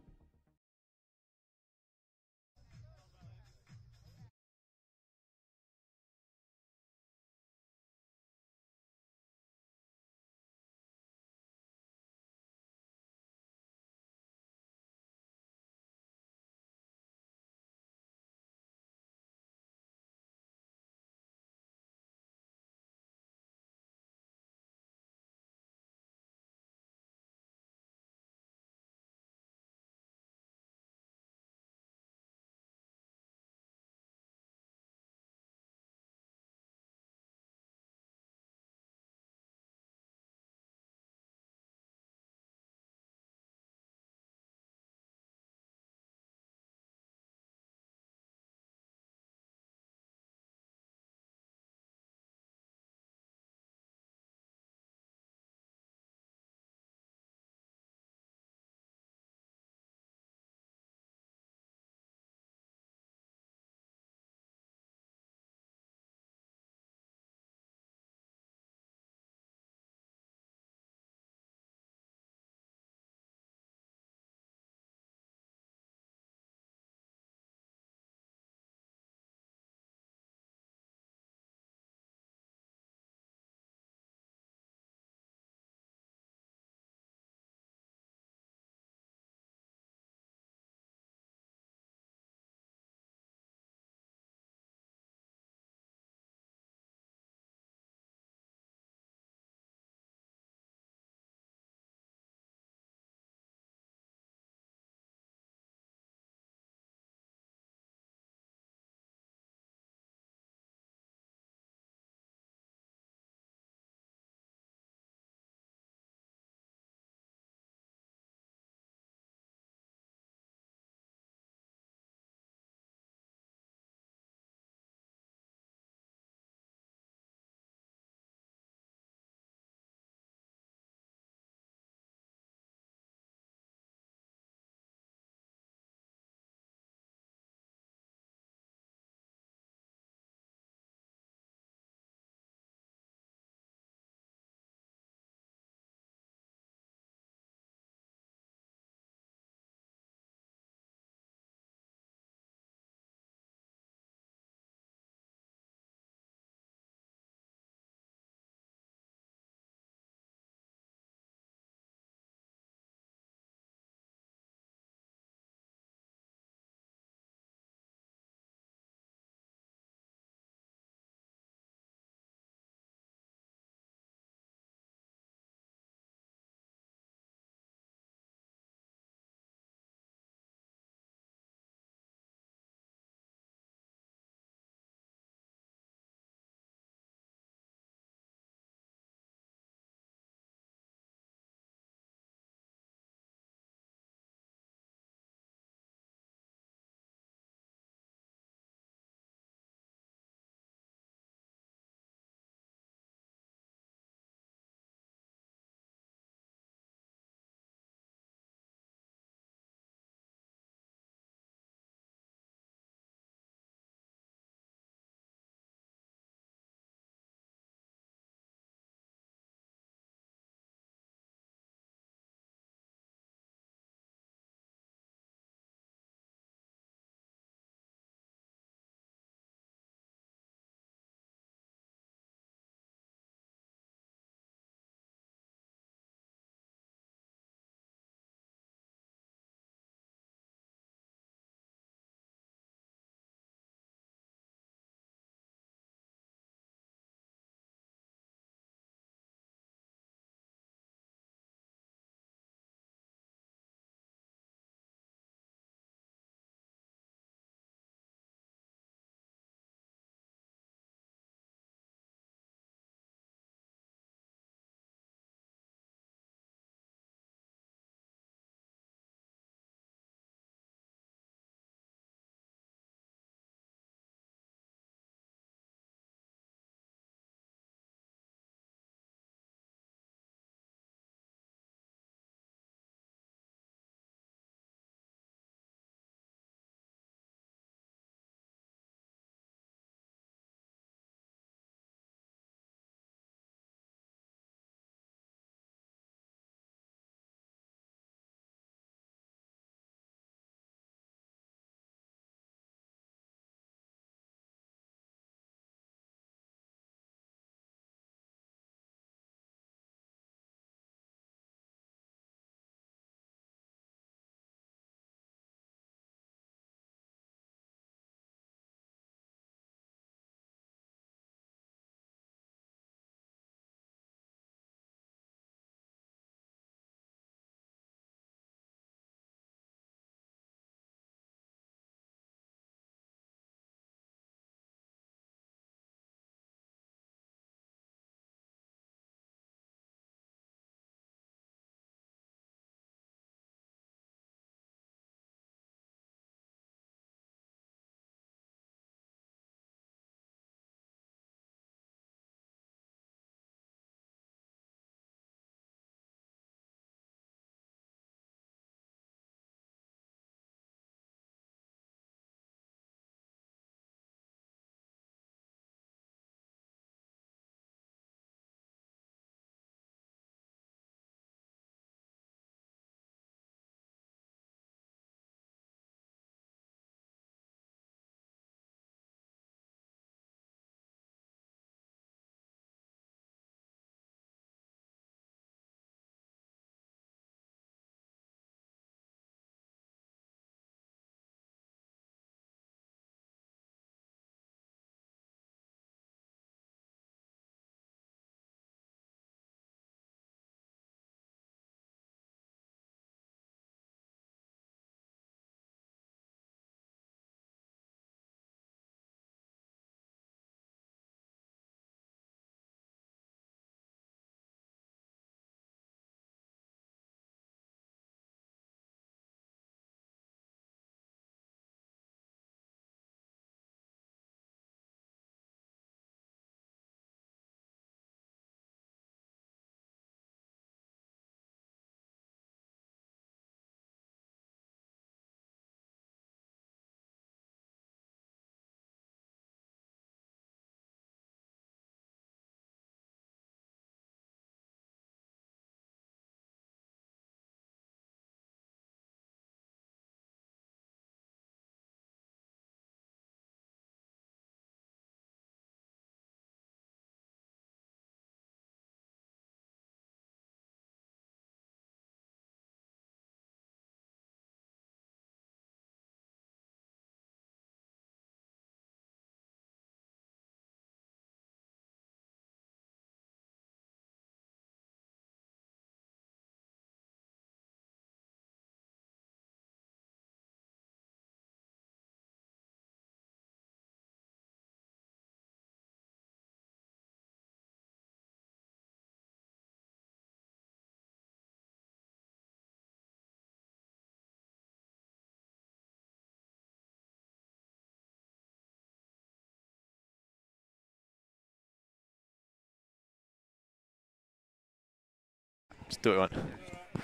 Just do it one.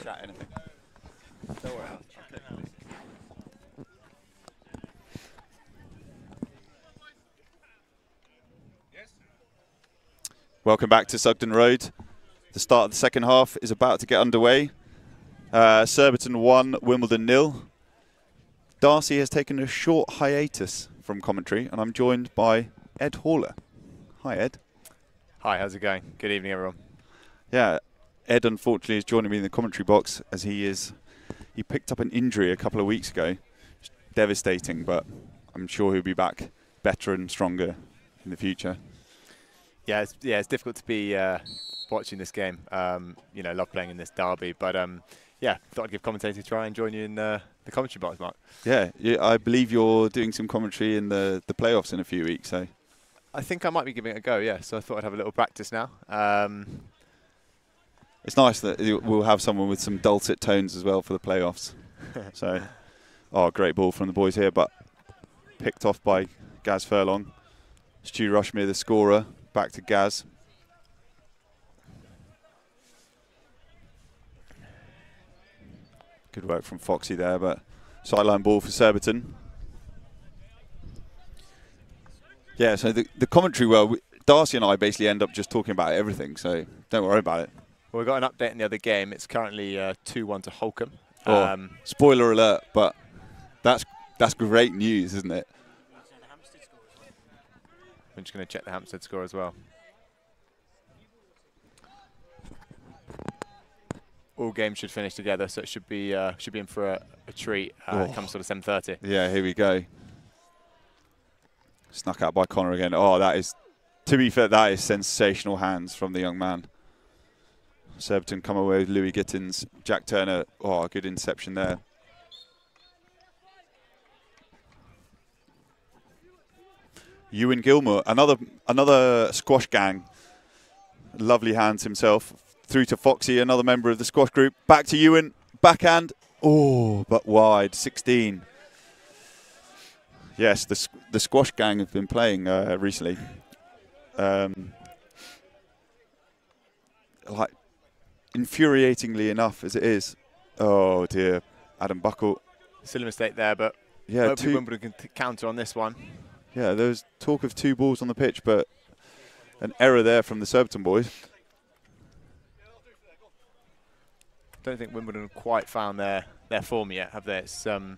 Chat anything. Welcome back to Sugden Road. The start of the second half is about to get underway. Uh, Surbiton 1, Wimbledon nil. Darcy has taken a short hiatus from commentary, and I'm joined by Ed Haller. Hi, Ed. Hi, how's it going? Good evening, everyone. Yeah, Ed unfortunately is joining me in the commentary box as he is. He picked up an injury a couple of weeks ago, It's devastating, but I'm sure he'll be back better and stronger in the future. Yeah, it's, yeah, it's difficult to be uh, watching this game. Um, you know, love playing in this derby, but um, yeah, thought I'd give commentator a try and join you in uh, the commentary box, Mark. Yeah, you- I believe you're doing some commentary in the, the playoffs in a few weeks. So I think I might be giving it a go. Yeah, so I thought I'd have a little practice now. Um, it's nice that we'll have someone with some dulcet tones as well for the playoffs. [LAUGHS] so, oh, great ball from the boys here, but picked off by Gaz Furlong. Stu Rushmere, the scorer, back to Gaz. Good work from Foxy there, but sideline ball for Surbiton. Yeah, so the, the commentary, well, Darcy and I basically end up just talking about everything, so don't worry about it. Well, we got an update in the other game. It's currently uh, two-one to Holcombe. Oh. Um, Spoiler alert, but that's that's great news, isn't it? I'm just going to check the Hampstead score as well. All games should finish together, so it should be uh, should be in for a, a treat. Uh, Oh. Come sort of 7:30. Yeah, here we go. Snuck out by Connor again. Oh, that is, to be fair, that is sensational hands from the young man. Surbiton come away with Louis Gittins, Jack Turner. Oh, good interception there. Ewan Gilmore, another another squash gang. Lovely hands himself. Through to Foxy, another member of the squash group. Back to Ewan, backhand. Oh, but wide, 16. Yes, the the squash gang have been playing uh, recently. Um, like infuriatingly enough as it is. Oh dear, Adam Buckle. Silly mistake there, but Yeah, hopefully Wimbledon can counter on this one. yeah. There was talk of two balls on the pitch, but an error there from the Surbiton boys. Don't think Wimbledon have quite found their, their form yet, have they? It's um,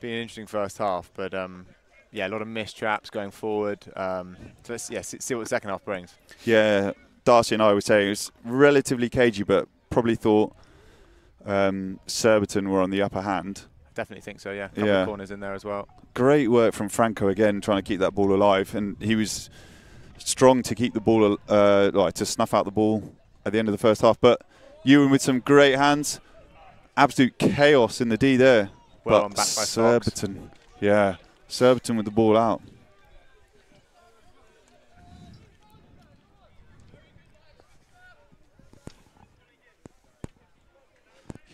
been an interesting first half, but um, yeah, a lot of missed traps going forward. Um, so let's yeah, see, see what the second half brings. Yeah, Darcy and I were saying it was relatively cagey, but probably thought um, Surbiton were on the upper hand. Definitely think so. Yeah, couple Yeah. of corners in there as well. great work from Franco again, trying to keep that ball alive, and he was strong to keep the ball, uh, like to snuff out the ball at the end of the first half. But Ewan with some great hands, absolute chaos in the D there. Well but on back by Fox. Surbiton, yeah, Surbiton with the ball out.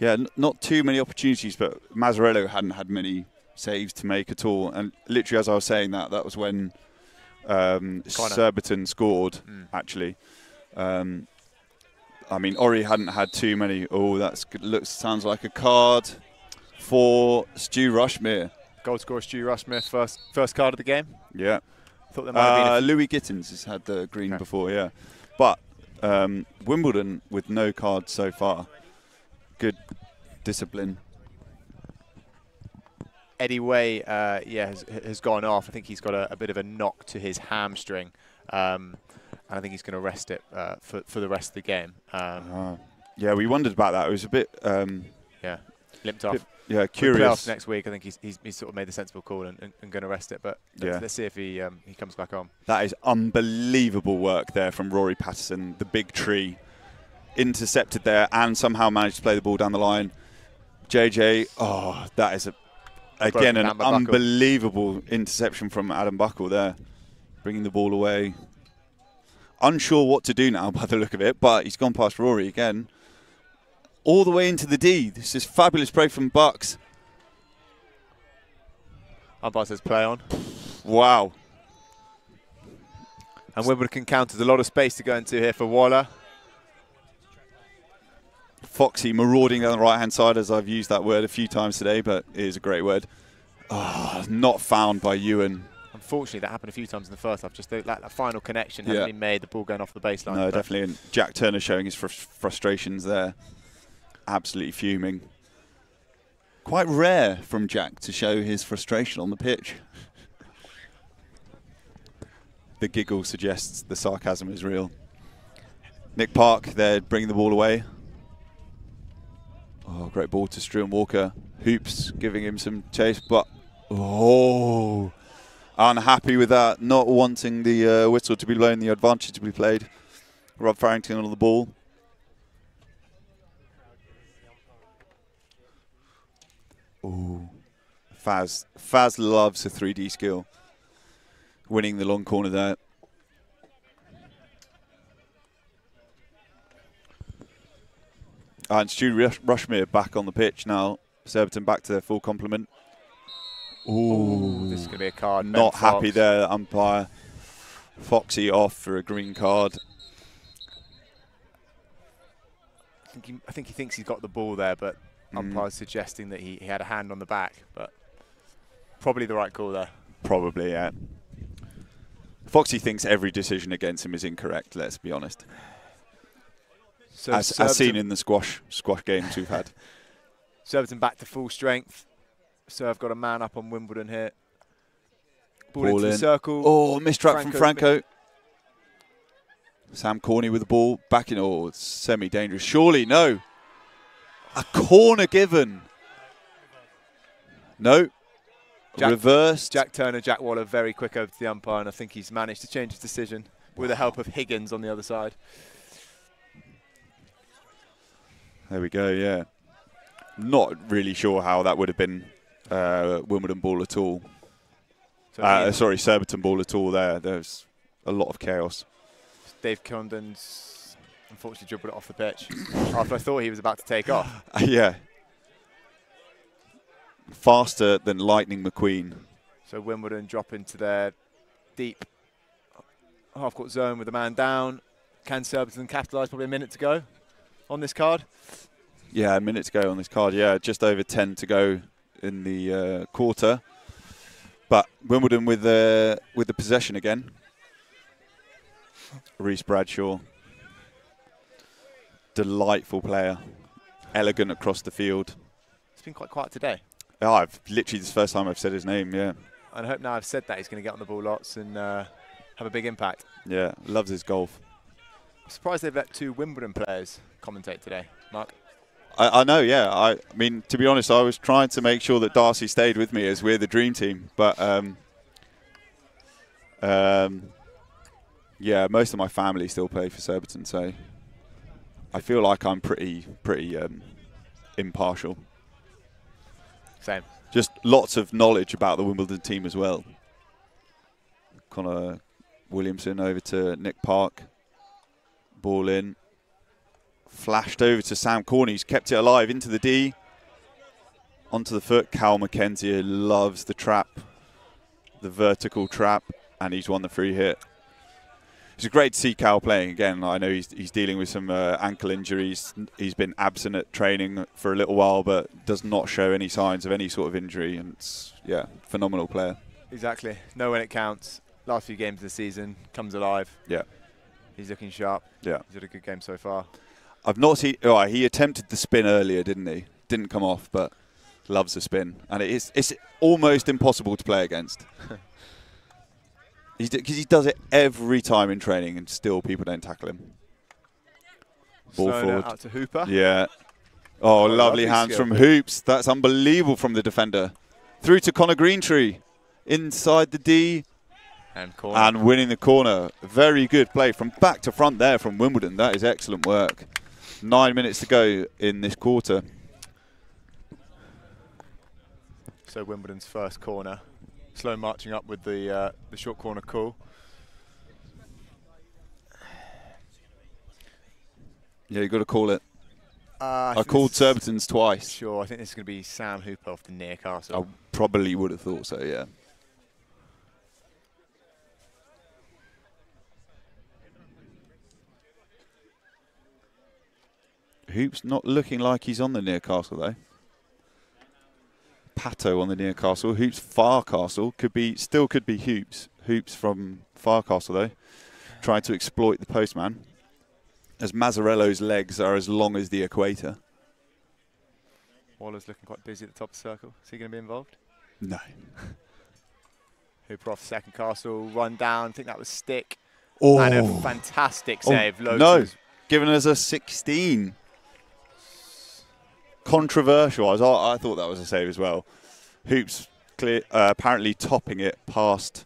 Yeah, n- not too many opportunities, but Mazzarello hadn't had many saves to make at all. And literally, as I was saying that, that was when um, Surbiton scored. Mm. Actually, um, I mean, Ori hadn't had too many. Oh, that looks sounds like a card for Stu Rushmere. Goal scorer Stu Rushmere, first first card of the game. Yeah, Thought there might have uh, been. Louis Gittins has had the green Okay. before. Yeah, but um, Wimbledon with no cards so far. Good discipline. Eddie Way, uh, yeah, has, has gone off. I think he's got a, a bit of a knock to his hamstring, um, and I think he's going to rest it uh, for for the rest of the game. Um, Ah. yeah, we wondered about that. It was a bit, um, yeah, limped off. bit yeah, curious. next week. I think he's, he's, he's sort of made the sensible call and, and, and going to rest it. But let's, Yeah. let's see if he um, he comes back on. That is unbelievable work there from Rory Patterson, the big tree. Intercepted there and somehow managed to play the ball down the line. JJ, oh, that is a, again an by Buckle. unbelievable interception from Adam Buckle there, bringing the ball away. Unsure what to do now [LAUGHS] by the look of it, but he's gone past Rory again. All the way into the D. This is fabulous break from Bucks. Umpire says play on. Wow. And Wimbledon can counter. There's a lot of space to go into here for Waller. Foxy marauding down the right hand side, as I've used that word a few times today, but it is a great word. Ah, not found by Ewan. Unfortunately, that happened a few times in the first half. Just that, that final connection Yeah. hasn't been made. The ball going off the baseline. No, definitely. And Jack Turner showing his fr- frustrations there. Absolutely fuming. Quite rare from Jack to show his frustration on the pitch. the giggle suggests the sarcasm is real. Nick Park there bringing the ball away. Oh, great ball to Struan Walker. Hoops giving him some chase, but oh, unhappy with that, not wanting the uh, whistle to be blown, the advantage to be played. Rob Farrington on the ball. Oh, Faz. Faz loves a 3D skill. Winning the long corner there. And Stu Rush- Rushmere back on the pitch now. Surbiton back to their full complement. Ooh, this is going to be a card. Ben not happy Fox. there, umpire. Foxy off for a green card. I think, he, I think he thinks he's got the ball there, but Mm. umpire's suggesting that he, he had a hand on the back. But probably the right call there. Probably, yeah. Foxy thinks every decision against him is incorrect. Let's be honest, So as, as seen in the squash squash games we've had. [LAUGHS] Surbiton back to full strength. So I've got a man up on Wimbledon here. Ball, Ball into in. the circle. Oh, mistrap from Franco- Franco. Sam Corney with the ball back in. Oh, it's semi-dangerous. Surely no. A corner given. No. Jack- Reversed. Jack Turner, Jack Waller, very quick over to the umpire, and I think he's managed to change his decision with the help of Higgins on the other side. There we go. Yeah. Not really sure how that would have been uh, Wimbledon ball at all. So Uh, sorry, Surbiton ball at all. There, there's a lot of chaos. Dave Condon's unfortunately dribbled it off the pitch after I thought he was about to take off. [LAUGHS] yeah. Faster than Lightning McQueen. So Wimbledon drop into their deep half-court zone with the man down. Can Surbiton capitalise? Probably a minute to go on this card. Yeah, a minute to go on this card. Yeah, just over 10 to go in the uh, quarter. But Wimbledon with the with the possession again. Reese Bradshaw, delightful player, elegant across the field. It's been quite quiet today. Oh, I've literally this the first time I've said his name. Yeah, And I hope now I've said that he's going to get on the ball lots and uh, have a big impact. yeah, loves his golf. I'm surprised they've let two Wimbledon players commentate today, Mark. I, I know, yeah. I, I mean, to be honest, I was trying to make sure that Darcy stayed with me as we're the dream team, but um, um, yeah, most of my family still play for Surbiton, so I feel like I'm pretty, pretty um, impartial. Same. Just lots of knowledge about the Wimbledon team as well. Connor Williamson over to Nick Park. Ball in. Flashed over to Sam Corney. He's kept it alive into the D. Onto the foot. Cal McKenzie loves the trap. The vertical trap. And he's won the free hit. It's a great to see Cal playing again. I know he's, he's dealing with some uh, ankle injuries. He's been absent at training for a little while, but does not show any signs of any sort of injury. And it's, yeah, phenomenal player. Exactly. Know when it counts. Last few games of the season comes alive. Yeah. He's looking sharp. Yeah. He's had a good game so far. I've not seen. Oh, he attempted the spin earlier, didn't he? Didn't come off, but loves the spin, and it is it's almost impossible to play against. [LAUGHS] Because he does it every time in training, and still people don't tackle him. Ball forward. out to Hooper. Yeah. Oh, Oh, lovely, lovely hands skill. from Hoops. That's unbelievable from the defender. Through to Connor Greentree. Inside the D And corner. and winning the corner. Very good play from back to front there from Wimbledon. That is excellent work. Nine minutes to go in this quarter. so Wimbledon's first corner. Slow marching up with the uh, the short corner call. Yeah, you've got to call it. Uh, I think called this- Surbiton's twice. Sure, I think this is going to be Sam Hooper off the near castle. I probably would have thought so, yeah. Hoops not looking like he's on the near castle though. Pato on the near castle. Hoops far castle could be still could be Hoops. Hoops from far castle though, trying to exploit the postman. As Mazzarello's legs are as long as the equator. Waller's looking quite busy at the top of the circle. Is he going to be involved? No. [LAUGHS] Hooper off second castle, run down. I think that was stick. Oh, And a fantastic Oh, save. Lotus no. giving us a 16. Controversial. I, was, I thought that was a save as well. Hoops clear, uh, apparently topping it past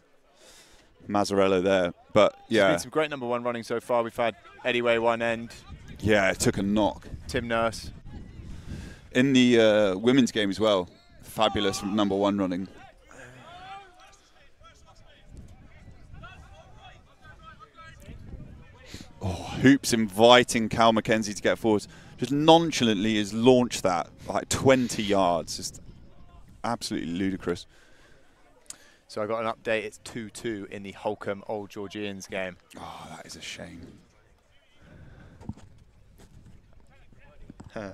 Mazzarello there. But yeah, been some great number one running so far. We've had Eddie Way one end, yeah, it took a knock. Tim Nurse. In the uh, women's game as well, fabulous number one running. Oh, Hoops inviting Cal McKenzie to get forward. Just nonchalantly has launched that like 20 yards. Just absolutely ludicrous. So I got an update. It's 2-2 in the Holcombe Old Georgians game. Oh, that is a shame. [LAUGHS]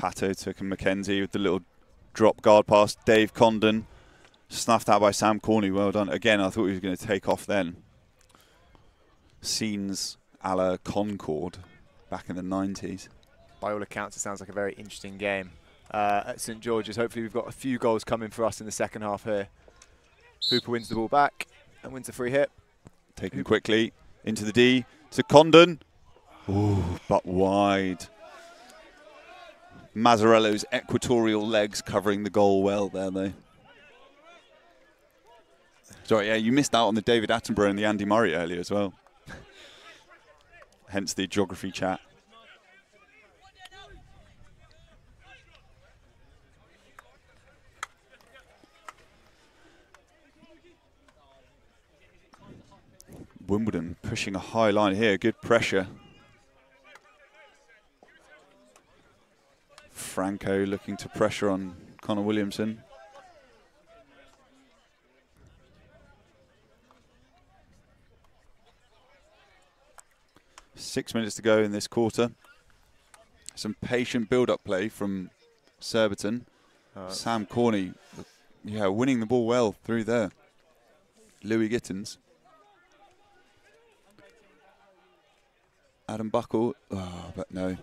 Pato took a McKenzie with the little drop guard pass. Dave Condon snuffed out by Sam Corney. Well done. Again, I thought he was going to take off then. Scenes a la Concorde back in the 90s. By all accounts, it sounds like a very interesting game. Uh, at St George's, hopefully we've got a few goals coming for us in the second half here. Hooper wins the ball back and wins a free hit. Taken quickly into the D to Condon. Ooh, but wide. Mazzarello's equatorial legs covering the goal well there, though. Sorry, yeah, you missed out on the David Attenborough and the Andy Murray earlier as well. Hence the geography chat. Wimbledon pushing a high line here. Good pressure. Franco looking to pressure on Connor Williamson. Six minutes to go in this quarter. Some patient build-up play from Surbiton. Uh, Sam Corney, yeah, winning the ball well through there. Louis Gittins. Adam Buckle, oh, but no.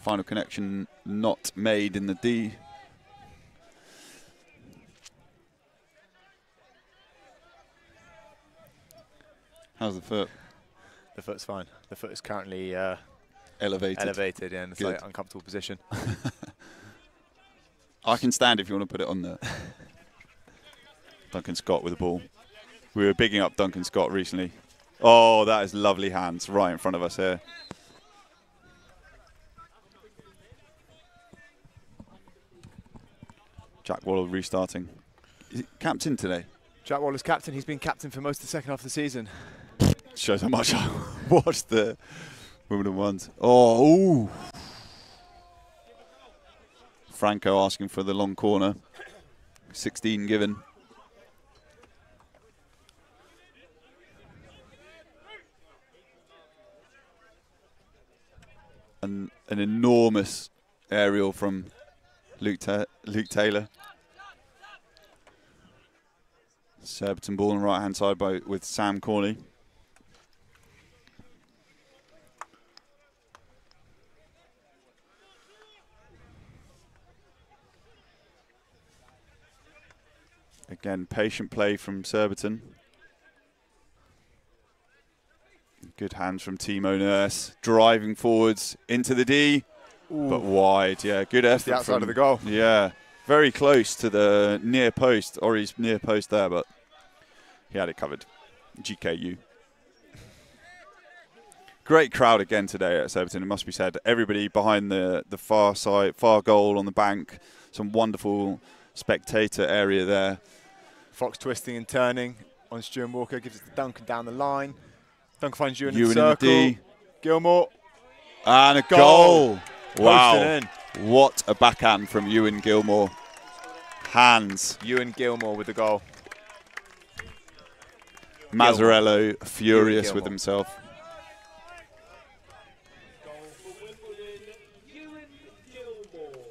Final connection not made in the D. How's the foot? The foot's fine. The foot is currently uh, Elevated. elevated yeah, in a Good. uncomfortable position. [LAUGHS] I can stand if you want to put it on there. [LAUGHS] Duncan Scott with the ball. We were bigging up Duncan Scott recently. Oh, that is lovely hands right in front of us here. Jack Waller restarting. Is it captain today? Jack Waller's captain. He's been captain for most of the second half of the season. Shows how much [LAUGHS] I watched the Wimbledon ones. Oh, ooh. Franco asking for the long corner. 16 given. An, an enormous aerial from Luke, Ta- Luke Taylor. Surbiton ball on the right hand side by with Sam Corney. Again, patient play from Surbiton. Good hands from Timo Nurse. Driving forwards into the D, but wide. Yeah, good effort. the outside from- of the goal. Yeah, very close to the near post, or he's near post there, but he had it covered. GKU. Great crowd again today at Surbiton, it must be said. Everybody behind the, the far side, far goal on the bank. Some wonderful spectator area there. Fox twisting and turning on Struan Walker. Gives it to Duncan down the line. Duncan finds Ewan, Ewan in in the the circle. D. Gilmore. And a Goal. goal. Wow. in. What a backhand from Ewan Gilmore. Hands. Ewan Gilmore with the goal. Mazzarello furious with himself. Goal for Wimbledon, Ewan Gilmore.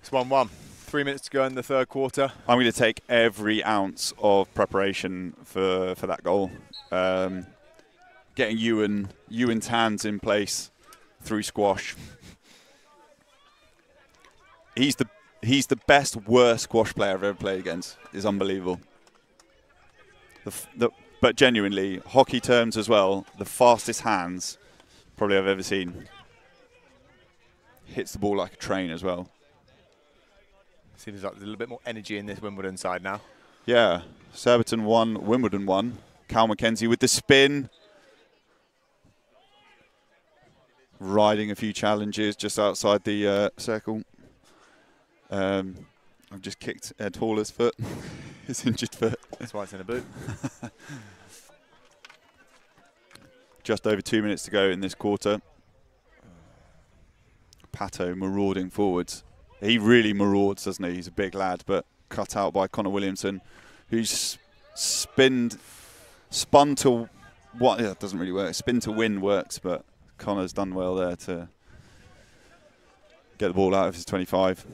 It's 1 1. Three minutes to go in the third quarter. I'm going to take every ounce of preparation for, for that goal. Um, getting Ewan Ewan's hands in place through squash. He's the he's the best worst squash player I've ever played against. Is unbelievable. The, the, but genuinely, hockey terms as well, the fastest hands probably I've ever seen. Hits the ball like a train as well. Seems like there's a little bit more energy in this Wimbledon side now. Yeah, Surbiton won, Wimbledon won. Cal McKenzie with the spin. Riding a few challenges just outside the uh, circle. Um, I've just kicked Ed Haller's foot, [LAUGHS] his injured foot. That's why it's in a boot. [LAUGHS] Just over two minutes to go in this quarter. Pato marauding forwards. He really marauds, doesn't he? He's a big lad, but cut out by Connor Williamson, who's spinned, spun to what? Yeah, doesn't really work. Spin to win works, but Connor's done well there to get the ball out of his 25.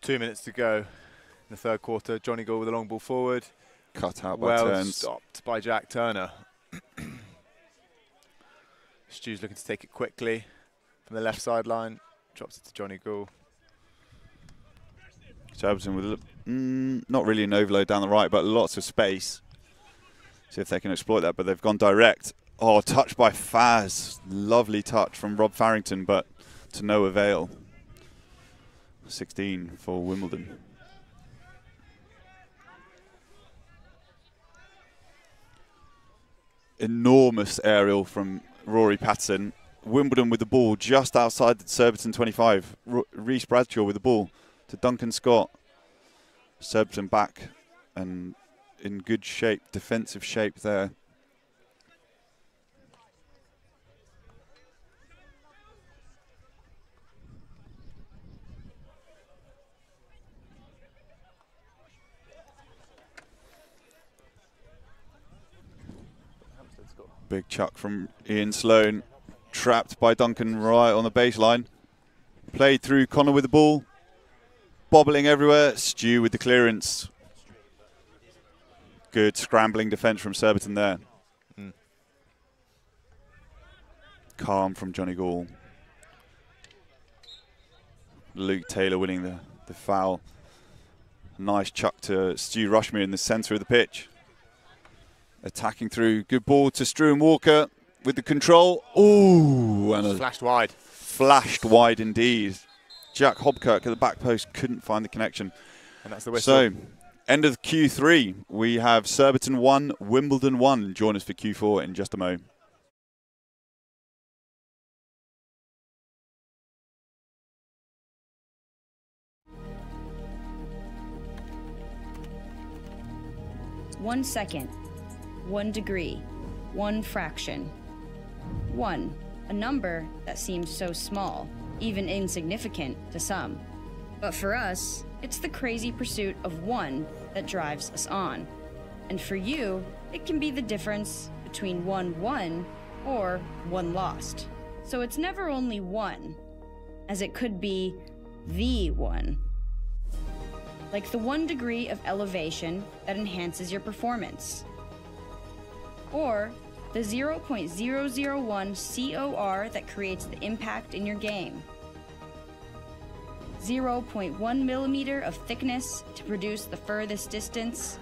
Two minutes to go in the third quarter. Johnny Gould with a long ball forward. Cut out by Well turns. stopped by Jack Turner. [CLEARS THROAT] Stu's looking to take it quickly from the left sideline. Drops it to Johnny Gould. Surbiton with a, mm, not really an overload down the right, but lots of space. See if they can exploit that, but they've gone direct. Oh, touch by Faz. Lovely touch from Rob Farrington, but to no avail. 16 for Wimbledon. Enormous aerial from Rory Patterson. Wimbledon with the ball just outside the Surbiton 25. R- Bradshaw with the ball to Duncan Scott. Surbiton back and in good shape, defensive shape there. Big chuck from Ian Sloan. Trapped by Duncan right on the baseline. Played through Connor with the ball. Bobbling everywhere. Stu with the clearance. Good scrambling defence from Surbiton there. Mm. Calm from Johnny Gould. Luke Taylor winning the, the foul. Nice chuck to Stu Rushmere in the centre of the pitch. Attacking through. Good ball to Struan Walker with the control. Ooh, and a Flashed wide. flashed wide indeed. Jack Hobkirk at the back post couldn't find the connection. And that's the whistle. So, end of Q3, we have Surbiton 1, Wimbledon 1. Join us for Q4 in just a moment. One second, one degree, one fraction. One, a number that seems so small, even insignificant to some. But for us, it's the crazy pursuit of one that drives us on. And for you, it can be the difference between one won or one lost. So it's never only one, as it could be the one like the one degree of elevation that enhances your performance, or the 0.001 COR that creates the impact in your game, 0.1 millimeter of thickness to produce the furthest distance,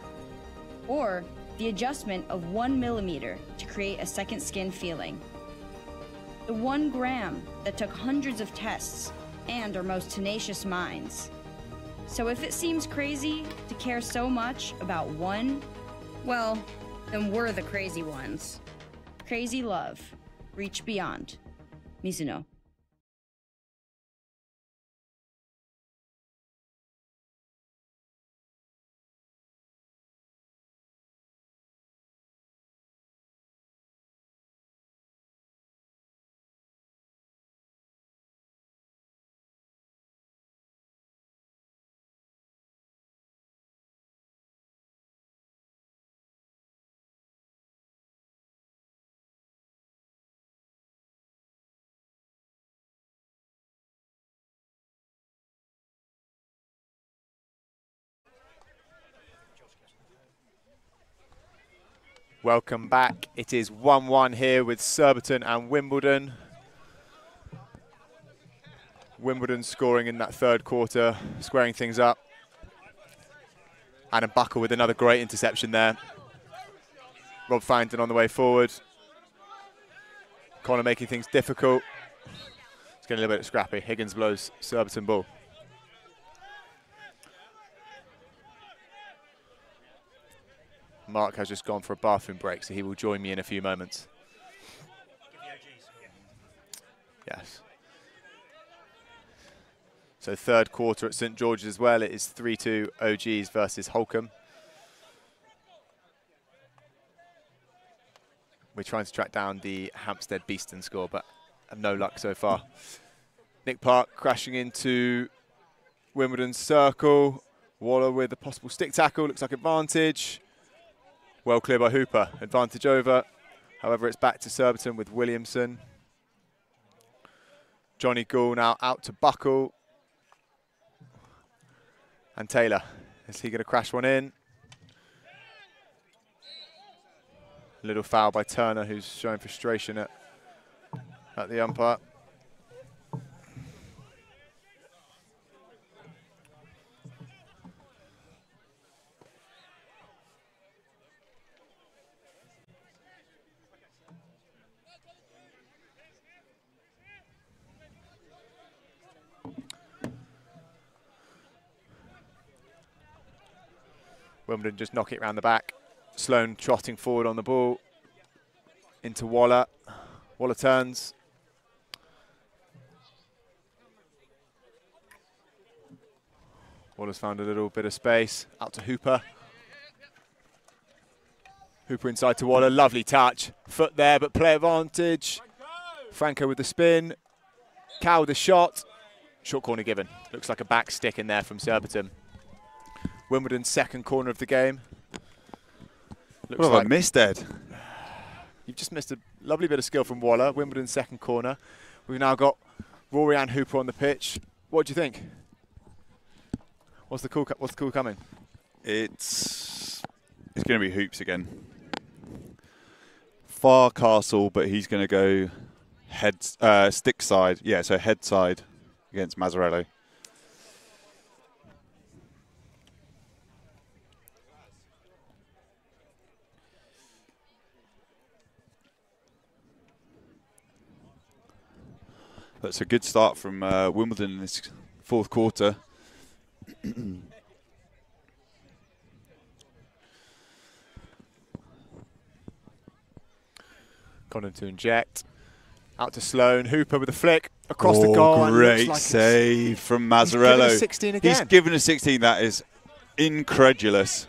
or the adjustment of 1 millimeter to create a second skin feeling. The 1 gram that took hundreds of tests and our most tenacious minds. So if it seems crazy to care so much about one, well, then we're the crazy ones. Crazy love. Reach beyond. Mizuno. Welcome back. It is 1-1 here with Surbiton and Wimbledon. Wimbledon scoring in that third quarter, squaring things up. Adam Buckle with another great interception there. Rob Farrington on the way forward. Connor making things difficult. It's getting a little bit scrappy. Higgins blows Surbiton ball. Mark has just gone for a bathroom break, so he will join me in a few moments. Yes. So third quarter at St George's as well. It is 3-2 OGs versus Holcombe. We're trying to track down the Hampstead Beeston score, but have no luck so far. Nick Park crashing into Wimbledon circle. Waller with a possible stick tackle. Looks like advantage. Well clear by Hooper. Advantage over. However, it's back to Surbiton with Williamson. Johnny Gould now out to Buckle. And Taylor. Is he going to crash one in? Little foul by Turner, who's showing frustration at, at the umpire. Wimbledon just knock it around the back. Sloan trotting forward on the ball into Waller. Waller turns. Waller's found a little bit of space. Out to Hooper. Hooper inside to Waller. Lovely touch. Foot there, but play advantage. Franco with the spin. Cow the shot. Short corner given. Looks like a back stick in there from Surbiton. Wimbledon's second corner of the game. Looks What have like I missed, Ed? You've just missed a lovely bit of skill from Waller, Wimbledon's second corner. We've now got Rory and Hooper on the pitch. What do you think? What's the call? What's the call coming? It's it's going to be hoops again. Far castle, but he's going to go head uh, stick side. Yeah, so head side against Mazzarello. That's a good start from uh, Wimbledon in this fourth quarter. [COUGHS] Condon to inject. Out to Sloan. Hooper with a flick across oh, the goal. Great like save from He's given Mazzarello. 16 again. He's given a 16. That is incredulous.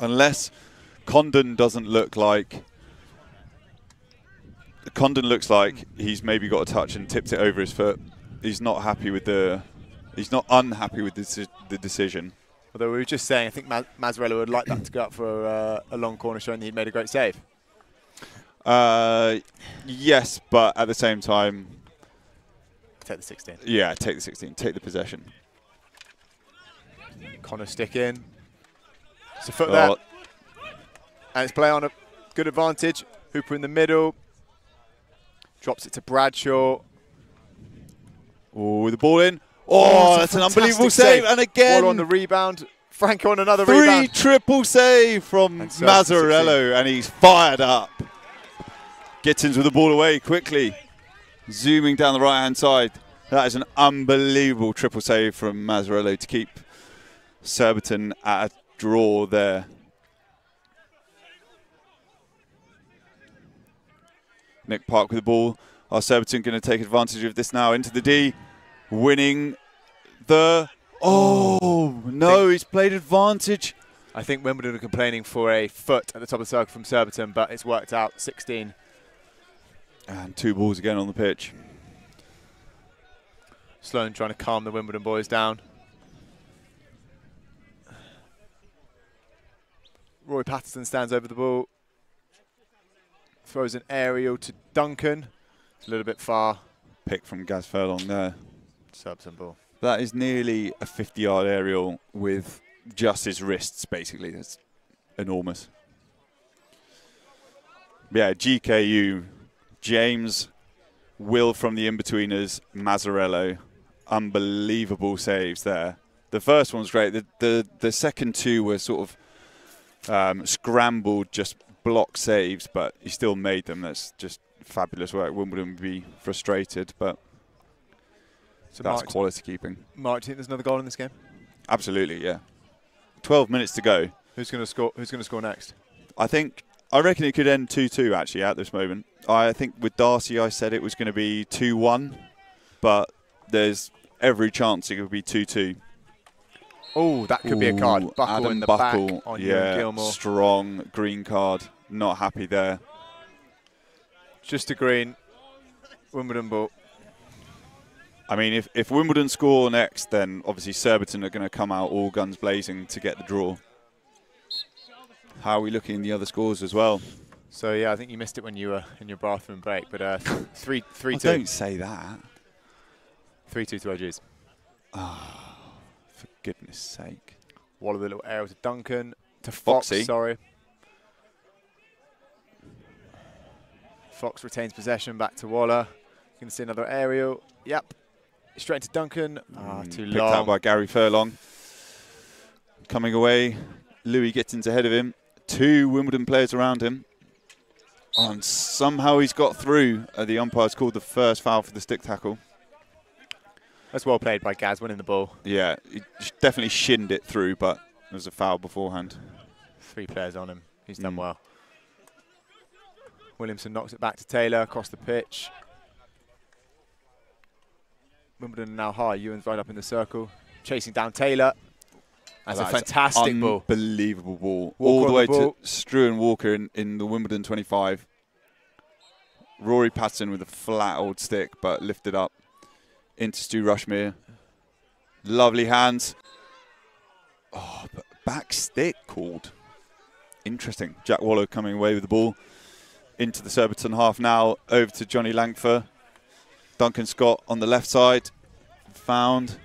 Unless Condon doesn't look like. Condon looks like he's maybe got a touch and tipped it over his foot. He's not happy with the. He's not unhappy with the, the decision. Although we were just saying, I think Ma- Mazzarello would like that to go up for uh, a long corner, showing that he made a great save. Uh, yes, but at the same time, Take the 16. yeah, take the 16, take the possession. Connor stick in. It's a foot there. Oh, And it's play on a good advantage. Hooper in the middle. Drops it to Bradshaw. oh, with the ball in. Oh, oh it's that's an unbelievable save. save. And again, Waller on the rebound. Franco on another Three rebound. triple save from And Mazzarello, and he's fired up. Gittins with the ball away quickly, zooming down the right hand side. That is an unbelievable triple save from Mazzarello to keep Surbiton at a draw there. Nick Park with the ball. Are Surbiton going to take advantage of this now into the D, winning the. Oh no, he's played advantage. I think Wimbledon are complaining for a foot at the top of the circle from Surbiton, but it's worked out 16. And two balls again on the pitch. Sloan trying to calm the Wimbledon boys down. Rory Patterson stands over the ball. Throws an aerial to Duncan. It's a little bit far. Pick from Gaz Furlong there. Surbiton ball. That is nearly a 50 yard aerial with just his wrists, basically. That's enormous. Yeah, GKU, James, Will from the Inbetweeners, Mazzarello, unbelievable saves there. The first one was great. The the, the second two were sort of um, scrambled, just block saves, but he still made them. That's just fabulous work. Wimbledon would be frustrated, but So that's Mark, quality keeping. Mark, do you think there's another goal in this game? Absolutely, yeah. 12 minutes to go. Who's going to score? Who's going to score next? I think I reckon it could end two two actually at this moment. I think with Darcy I said it was going to be two one, but there's every chance it could be two two. Oh, that could be a card. Buckle Adam in the Buckle, back on yeah, Gilmore. strong green card. Not happy there. Just a green. Wimbledon ball. I mean, if, if Wimbledon score next, then obviously Surbiton are going to come out all guns blazing to get the draw. How are we looking in the other scores as well? So yeah, I think you missed it when you were in your bathroom break. But uh, [LAUGHS] three, three, Oh, two, don't say that. three, two to OGs. For goodness sake. One of the little arrows to Duncan to Fox. Foxy. Sorry. Fox retains possession back to Waller. You can see another aerial. Yep. Straight into Duncan. Ah, Mm, too picked long. out by Gary Furlong. Coming away, Louis gets into ahead of him. Two Wimbledon players around him. Oh, and somehow he's got through. Uh, the umpire's called the first foul for the stick tackle. That's well played by Gaz, winning the ball. Yeah, he definitely shinned it through, but there was a foul beforehand. Three players on him. He's done Mm. well. Williamson knocks it back to Taylor across the pitch. Wimbledon now high. Ewan's right up in the circle, chasing down Taylor. That's a that is fantastic ball. Unbelievable ball. All the way the to Struan Walker in, in the Wimbledon 25. Rory Patton with a flat old stick, but lifted up into Stu Rushmere. Lovely hands. Oh, but back stick called. Interesting. Jack Waller coming away with the ball into the Surbiton half now. Over to Johnny Langford. Duncan Scott on the left side. Found.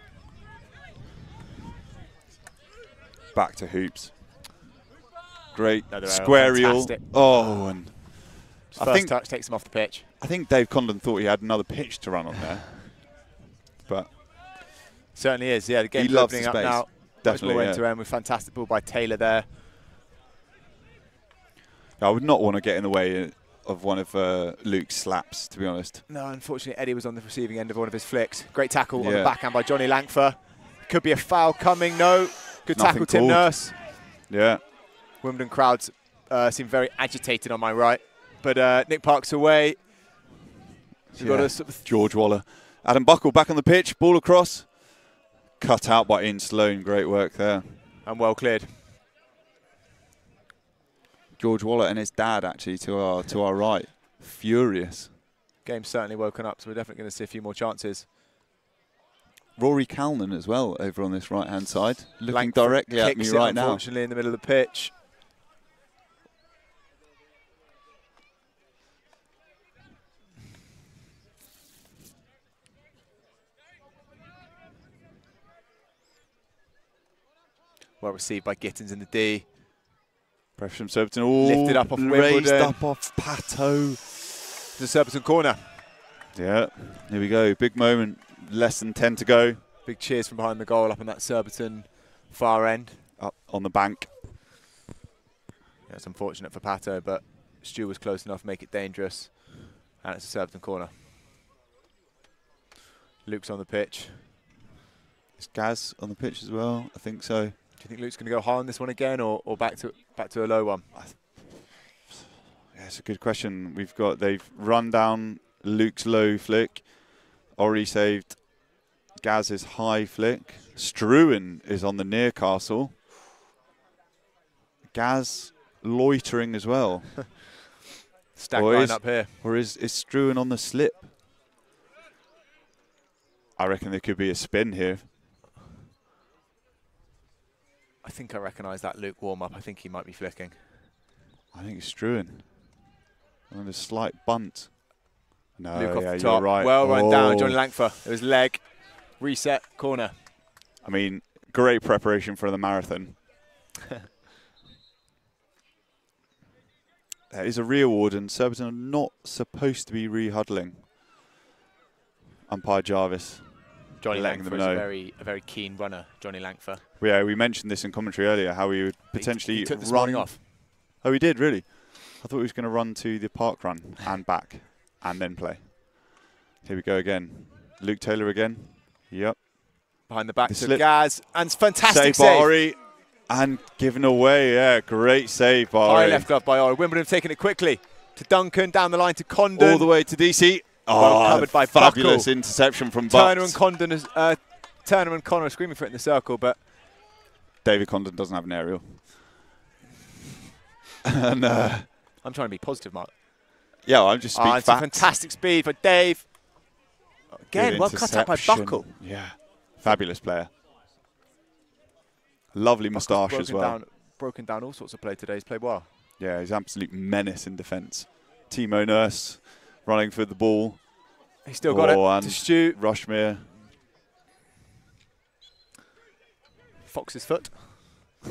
Back to hoops. Great square reel. Oh, and I First think touch takes him off the pitch. I think Dave Condon thought he had another pitch to run on there, but Certainly is. Yeah, the game's loves the opening up space. now. definitely. Yeah. end to end with fantastic ball by Taylor there. I would not want to get in the way of one of uh, Luke's slaps, to be honest. No, unfortunately, Eddie was on the receiving end of one of his flicks. Great tackle on the backhand by Johnny Langford. Could be a foul coming. No. Good Nothing tackle, Tim. Nurse. Yeah, Wimbledon crowds uh, seem very agitated on my right. But uh, Nick Park's away. Got Yeah. a sort of George Waller. Adam Buckle back on the pitch, ball across. Cut out by Ian Sloan. Great work there. and well cleared. George Waller and his dad actually to our to our right. Furious. Game's certainly woken up, so we're definitely going to see a few more chances. Rory Calnan as well over on this right hand side, looking Langford directly at me right now. Unfortunately, in the middle of the pitch. Well received by Gittins in the D. Pressure from Surbiton. Oh, Lifted up off raised Wimbledon. up off Pato. The Surbiton corner. Yeah, here we go. Big moment. Less than 10 to go. Big cheers from behind the goal up in that Surbiton far end. Up on the bank. Yeah, it's unfortunate for Pato, but Stu was close enough to make it dangerous. And it's a Surbiton corner. Luke's on the pitch. Is Gaz on the pitch as well? I think so. Do you think Luke's going to go high on this one again, or, or back to back to a low one? Yeah, it's a good question. We've got they've run down Luke's low flick. Ori saved Gaz's high flick. Struan is on the near castle. Gaz loitering as well. [LAUGHS] Stack line up here. Or is, is Struan on the slip? I reckon there could be a spin here. I think I recognise that Luke warm up. I think he might be flicking. I think it's Struan. And a slight bunt. No, Luke off yeah, the you're top. right. Well run down, Oh. Johnny Langford. It was leg, reset, corner. I mean, great preparation for the marathon. [LAUGHS] that is a reward, and Surbiton are not supposed to be re-huddling. Umpire Jarvis. Johnny letting Langford them is a very, a very keen runner, Johnny Langford. Yeah, we mentioned this in commentary earlier, how he would potentially he, took this run off. Oh, he did really. I thought he was going to run to the park run and back, and then play. Here we go again. Luke Taylor again. Yep. Behind the back The to slip. Gaz. And fantastic save save. by Ori, and given away. Yeah, great save by High left glove by Ori. Wimbledon have taken it quickly. To Duncan, down the line to Condon. all the way to DC. Well Oh, covered by fabulous Buckle. interception from Turner and Condon, is, uh, Turner and Connor are screaming for it in the circle, but David Condon doesn't have an aerial. [LAUGHS] and uh, I'm trying to be positive, Mark. yeah, I'm just Ah, speaking it's a fantastic speed for Dave. Again, well cut out by. Buckle. Yeah, fabulous player. Lovely moustache as well. Down, broken down all sorts of play today. He's played well. Yeah, he's an absolute menace in defence. Timo Nurse running for the ball. He's still got Oh, it to Stu. Rushmere. Fox's foot. [LAUGHS]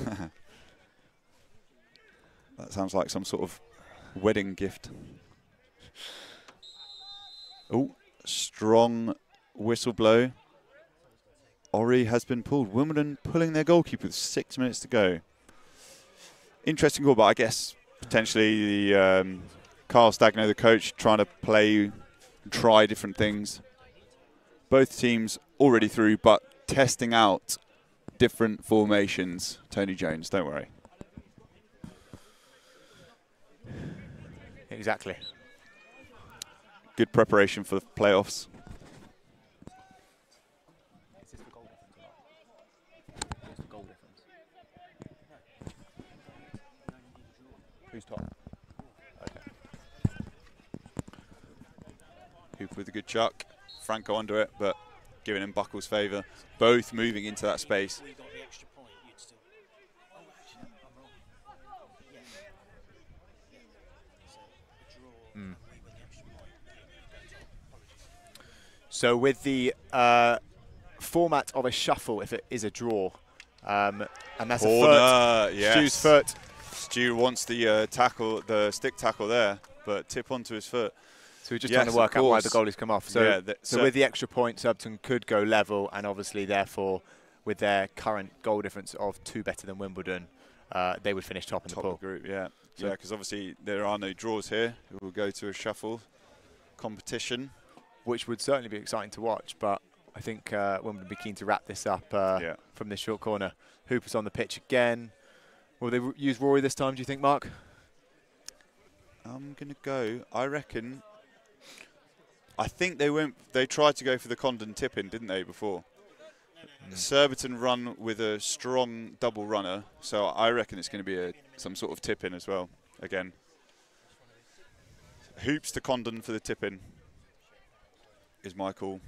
That sounds like some sort of wedding gift. Oh, strong whistle blow. Ori has been pulled. Wimbledon pulling their goalkeeper with six minutes to go. Interesting goal, but I guess potentially the um, Carl Stagno, the coach, trying to play, try different things. Both teams already through, but testing out different formations. Tony Jones, don't worry. Exactly. Good preparation for the playoffs. Who's top? Hooper with a good chuck. Franco under it, but giving him Buckle's favour. Both moving into that space. we got the extra point, you'd still. Actually, no, I'm wrong. Yeah. Yeah. So, a draw, Hmm. we win the extra point. Yeah, we go top. Apologies. So with the uh, format of a shuffle, if it is a draw, um, and that's a foot, Corner, yes. Stu's foot. Stu wants the uh, tackle, the stick tackle there, but tip onto his foot. So we're just Yes, trying to work out why the goalies come off. So, Yeah, the- so, so- with the extra point, Surbiton could go level, and obviously, therefore, with their current goal difference of two better than Wimbledon, uh, they would finish top in Top the of pool. the group, yeah. So- yeah, because obviously there are no draws here. We'll go to a shuffle competition. which would certainly be exciting to watch. But I think uh, Wimbledon would be keen to wrap this up uh, Yeah. from this short corner. Hooper's on the pitch again. Will they use Rory this time, do you think, Mark? I'm gonna go. I reckon. I think they went. They tried to go for the Condon tip in, didn't they, before? Surbiton run with a strong double runner, so I reckon it's going to be a some sort of tip in as well. Again, hoops to Condon for the tip in. Is my call.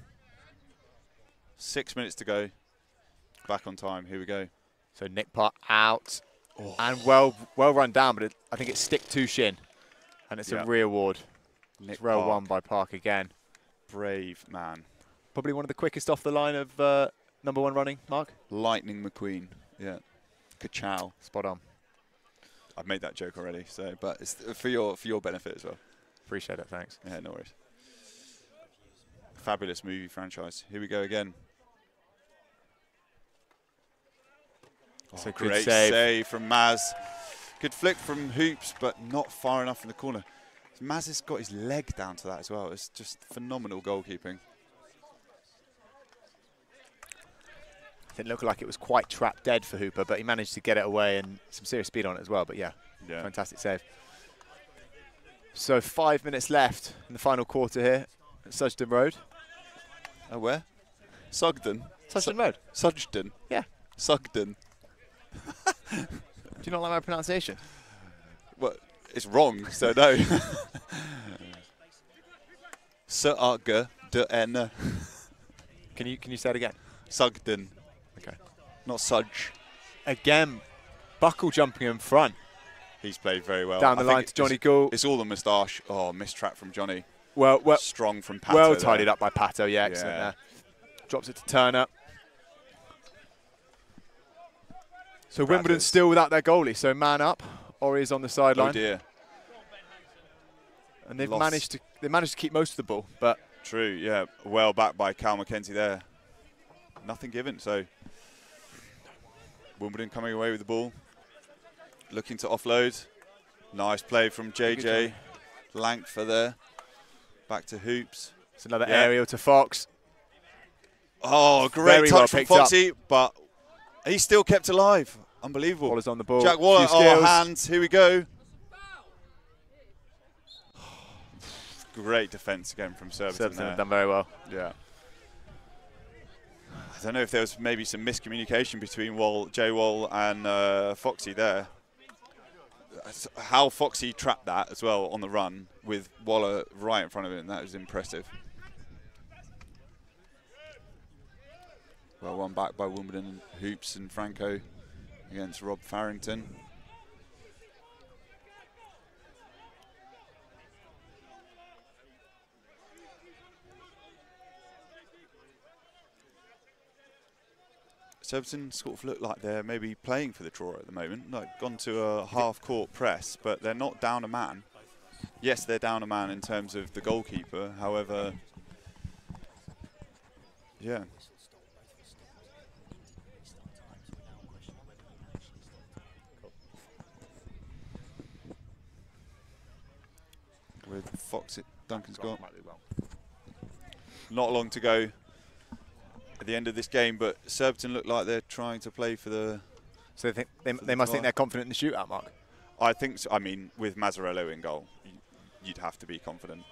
Six minutes to go. Back on time. Here we go. So Nick Park out. Oh. And well well run down, but it, I think it's stick to shin. And it's Yeah. a reward. Nick It's row Park, one by Park again. brave man. Probably one of the quickest off the line of uh, number one running, Mark. Lightning McQueen. Yeah. Ka-chow. Spot on. I've made that joke already, so but it's for your for your benefit as well. Appreciate it, thanks. Yeah, no worries. Fabulous movie franchise. Here we go again. So Oh, good great save. from Maz. Good flick from Hoops, but not far enough in the corner. Maz has got his leg down to that as well. It's just phenomenal goalkeeping. It looked like it was quite trap dead for Hooper, but he managed to get it away and some serious speed on it as well. But yeah, Yeah. fantastic save. So five minutes left in the final quarter here at Sugden Road. Oh, where? Sugden. Sugden Road. Sugden. Yeah. Sugden. [LAUGHS] Do you not like my pronunciation? Well, it's wrong, so no. Sugden. Can you can you say it again? Sugden. Okay. Not Sudge. Again, Buckle jumping in front He's played very well. down the think line to Johnny Gould. It's all the moustache. Oh, mistrap from Johnny. Well, well, Strong from Pato well there. tidied up by Pato. Yeah, excellent Yeah. there. Drops it to Turner. So Wimbledon still without their goalie. So man up. Ori is on the sideline. Oh dear. and they've lost- managed to they managed to keep most of the ball, but True, yeah. Well backed by Cal McKenzie there. Nothing given, so Wimbledon coming away with the ball. Looking to offload. Nice play from JJ. Langford there. Back to Hoops. it's another Yeah. aerial to Fox. Oh, great Very well touch from picked up. Foxy, but he's still kept alive. Unbelievable. Waller's on the ball. Jack Waller, oh, hands. Here we go. [SIGHS] Great defence again from Surbiton Surbiton have done very well. Yeah. I don't know if there was maybe some miscommunication between Wall, Jay Wall and uh, Foxy there. How Foxy trapped that as well on the run with Waller right in front of him, that was impressive. Well, one back by Wimbledon Hoops and Franco against Rob Farrington. Surbiton sort of look like they're maybe playing for the draw at the moment, like gone to a half-court press, but they're not down a man. Yes, they're down a man in terms of the goalkeeper. However, yeah, Whistle stop both the stops. Restart times. We're now questioning whether the match is started. With Fox, it, Duncan's Well, got might be well. not long to go at the end of this game, but Surbiton look like they're trying to play for the. So they, think, they, For the they must think they're confident in the shootout, Mark. I think. So, I mean, with Mazzarello in goal, you'd have to be confident.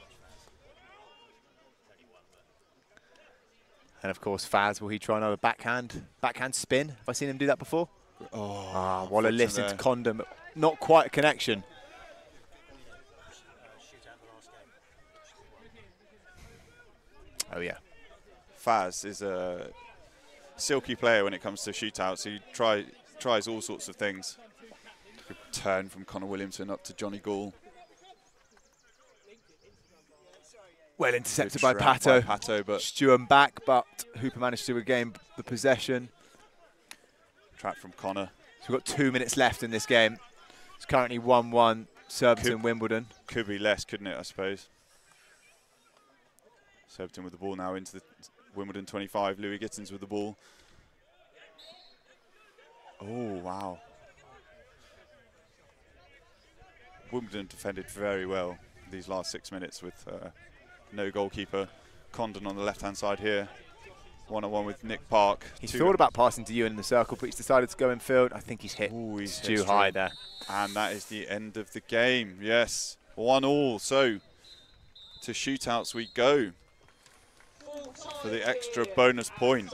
And of course, Faz, will he try another backhand backhand spin? Have I seen him do that before? Oh, Ah, Waller unfortunate lifts into. Condon, not quite a connection. Shootout the last game. Oh yeah. Faz is a silky player when it comes to shootouts. He try tries all sorts of things. Turn from Connor Williamson up to Johnny Gould. Well intercepted by Pato. Pato, but Stewart back, but Hooper managed to regain the possession. trap from Connor. So we've got two minutes left in this game. It's currently 1-1, Surbiton, Could- Wimbledon. Could be less, couldn't it? I suppose. Surbiton with the ball now into the Wimbledon 25. Louis Gittins with the ball. Oh wow. Wimbledon defended very well these last six minutes with uh, no goalkeeper. Condon on the left-hand side here. One-on-one with Nick Park. He Two- thought about passing to you in the circle, but he's decided to go in field. I think he's hit Ooh, he's too hit high there. And that is the end of the game. Yes, one all. So to shootouts we go for the extra bonus point.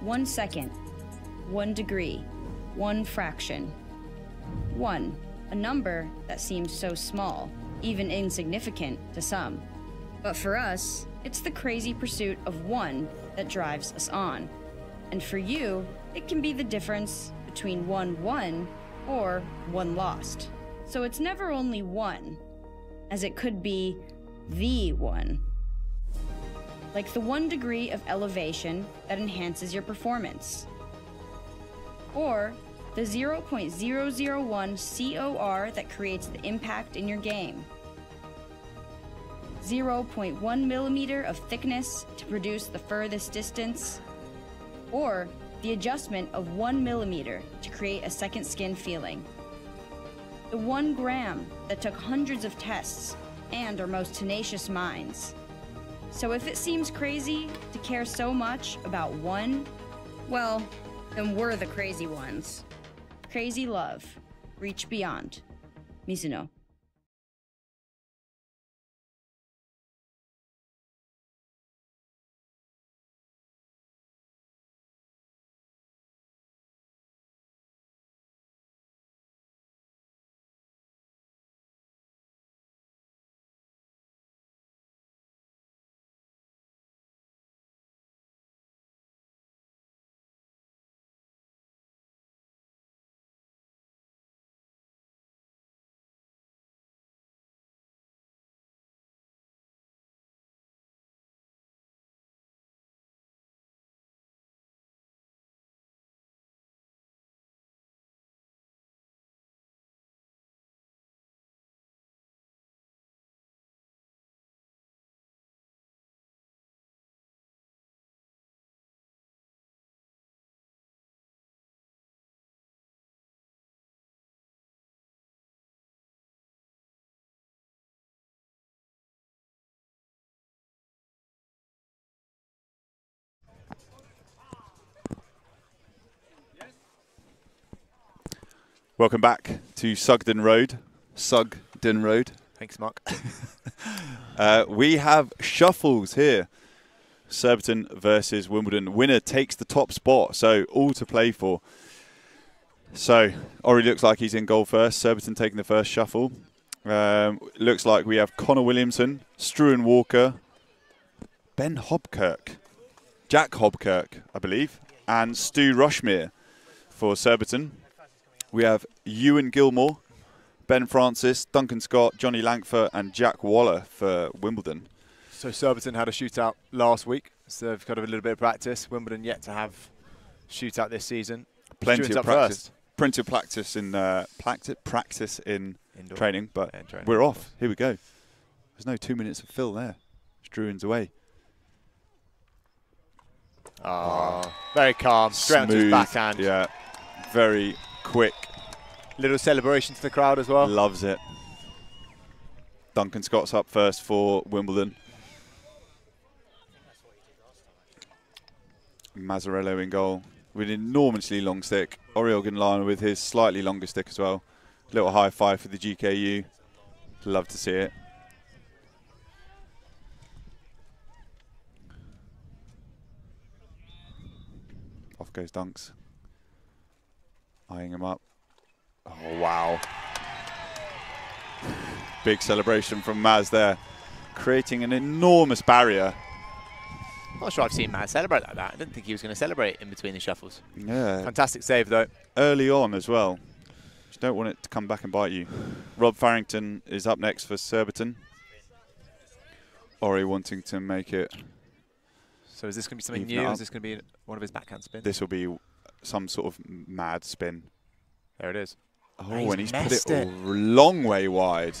One second, one degree, one fraction. One, a number that seems so small, even insignificant to some. But for us, it's the crazy pursuit of one that drives us on. And for you, it can be the difference between one won or one lost. So it's never only one, as it could be the one. Like the one degree of elevation that enhances your performance. Or the 0.001 COR that creates the impact in your game. 0.1 millimeter of thickness to produce the furthest distance. Or the adjustment of 1 millimeter to create a second skin feeling. The 1 gram that took hundreds of tests and our most tenacious minds. So if it seems crazy to care so much about one, well, then we're the crazy ones. Crazy love. Reach beyond. Mizuno. Welcome back to Sugden Road. Sugden Road. Thanks, Mark. [LAUGHS] Uh, we have shuffles here. Surbiton versus Wimbledon. Winner takes the top spot, so all to play for. So, Ori looks like he's in goal first. Surbiton taking the first shuffle. Um, looks like we have Connor Williamson, Struan Walker, Ben Hobkirk, Jack Hobkirk, I believe, and Stu Rushmere for Surbiton. We have Ewan Gilmore, Ben Francis, Duncan Scott, Johnny Langford, and Jack Waller for Wimbledon. So Surbiton had a shootout last week, so they've got a little bit of practice. Wimbledon yet to have shootout this season. Plenty of practice. Plenty of practice in uh, practice, practice in Indoor. training, but Yeah, training. we're off. Here we go. There's no two minutes of fill there. Struan's away. Ah, very calm. Straight onto his Smooth, backhand. Yeah, very quick. Little celebration to the crowd as well. Loves it. Duncan Scott's up first for Wimbledon. Mazzarello in goal with an enormously long stick. Oriol Gunlana with his slightly longer stick as well. Little high five for the GKU. Love to see it. Off goes Dunks. Eyeing him up. Oh, wow. Big celebration from Maz there, creating an enormous barrier. Not sure I've seen Maz celebrate like that. I didn't think he was going to celebrate in between the shuffles. Yeah, Fantastic save though. early on as well. Just don't want it to come back and bite you. Rob Farrington is up next for Surbiton. Ori wanting to make it. So is this going to be something new? Is this going to be one of his backhand spins? This will be some sort of mad spin. There it is. Oh, he's and he's put it, it. a long way wide.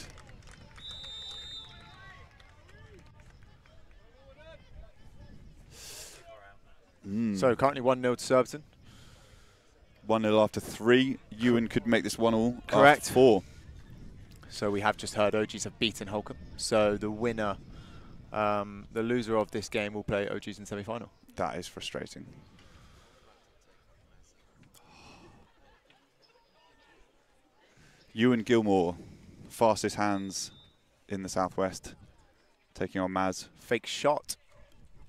Mm. So currently 1 0 to Surbiton. 1 0 after three. Ewan could make this one all. after Correct. Four. So we have just heard OGs have beaten Holcombe. So the winner, um, the loser of this game will play OGs in semi final. That is frustrating. Ewan Gilmore, fastest hands in the southwest, taking on Maz. Fake shot,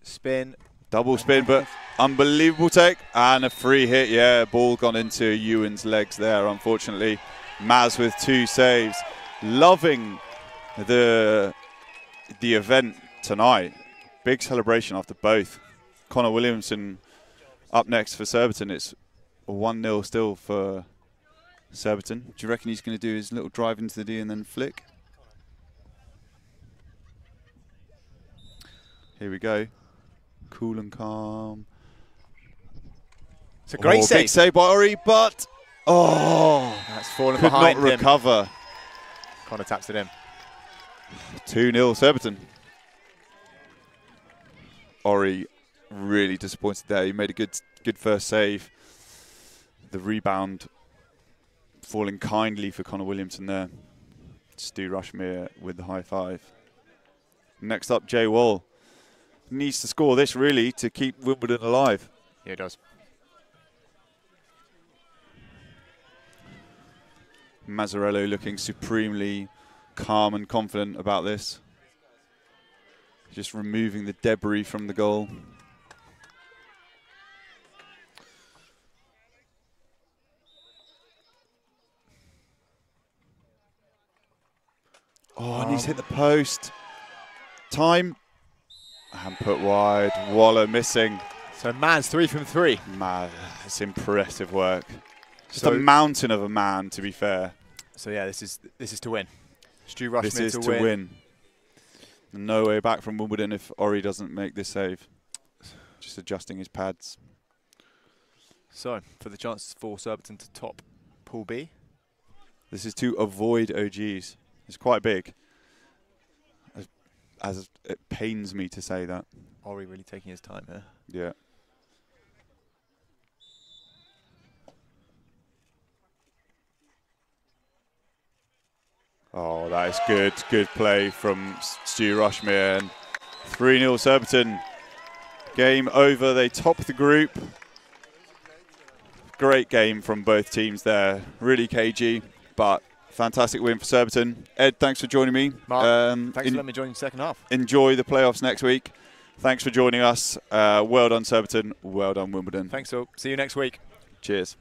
spin. Double spin, but unbelievable take and a free hit. Yeah, ball gone into Ewan's legs there. Unfortunately, Maz with two saves. Loving the the event tonight. Big celebration after both. Connor Williamson up next for Surbiton. It's one 0 still for Surbiton. Do you reckon he's going to do his little drive into the D and then flick? Here we go. Cool and calm. It's a great oh, save. Big save by Ori, but oh, That's fallen could not behind him. recover. Connor taps it in. 2 0 Surbiton. Ori really disappointed there. He made a good good first save. The rebound falling kindly for Connor Williamson there. Stu Rushmere with the high five. Next up, Jay Wall. Needs to score this really to keep Wimbledon alive. Yeah, it does. Mazzarello looking supremely calm and confident about this. Just removing the debris from the goal. Oh, and he's um, hit the post. Time. And put wide. Waller missing. So man's three from three. Man, it's impressive work. Just So- a mountain of a man, to be fair. So yeah, this is this is to win. Stu Rushmere this is to, to win. No way back from Wimbledon if Ori doesn't make this save. Just adjusting his pads. So for the chance for Surbiton to top Pool B. This is to avoid OGs. It's quite big. As, as it pains me to say that. Ori really taking his time here. Yeah. Oh, that is good. Good play from Stu Rushmere. And 3 0 Surbiton. Game over. They top the group. Great game from both teams there. Really cagey, but fantastic win for Surbiton. Ed, thanks for joining me. Mark, Um, Thanks in- for letting me join you in the second half. enjoy the playoffs next week. Thanks for joining us. Uh, well done, Surbiton. Well done, Wimbledon. Thanks all. See you next week. Cheers.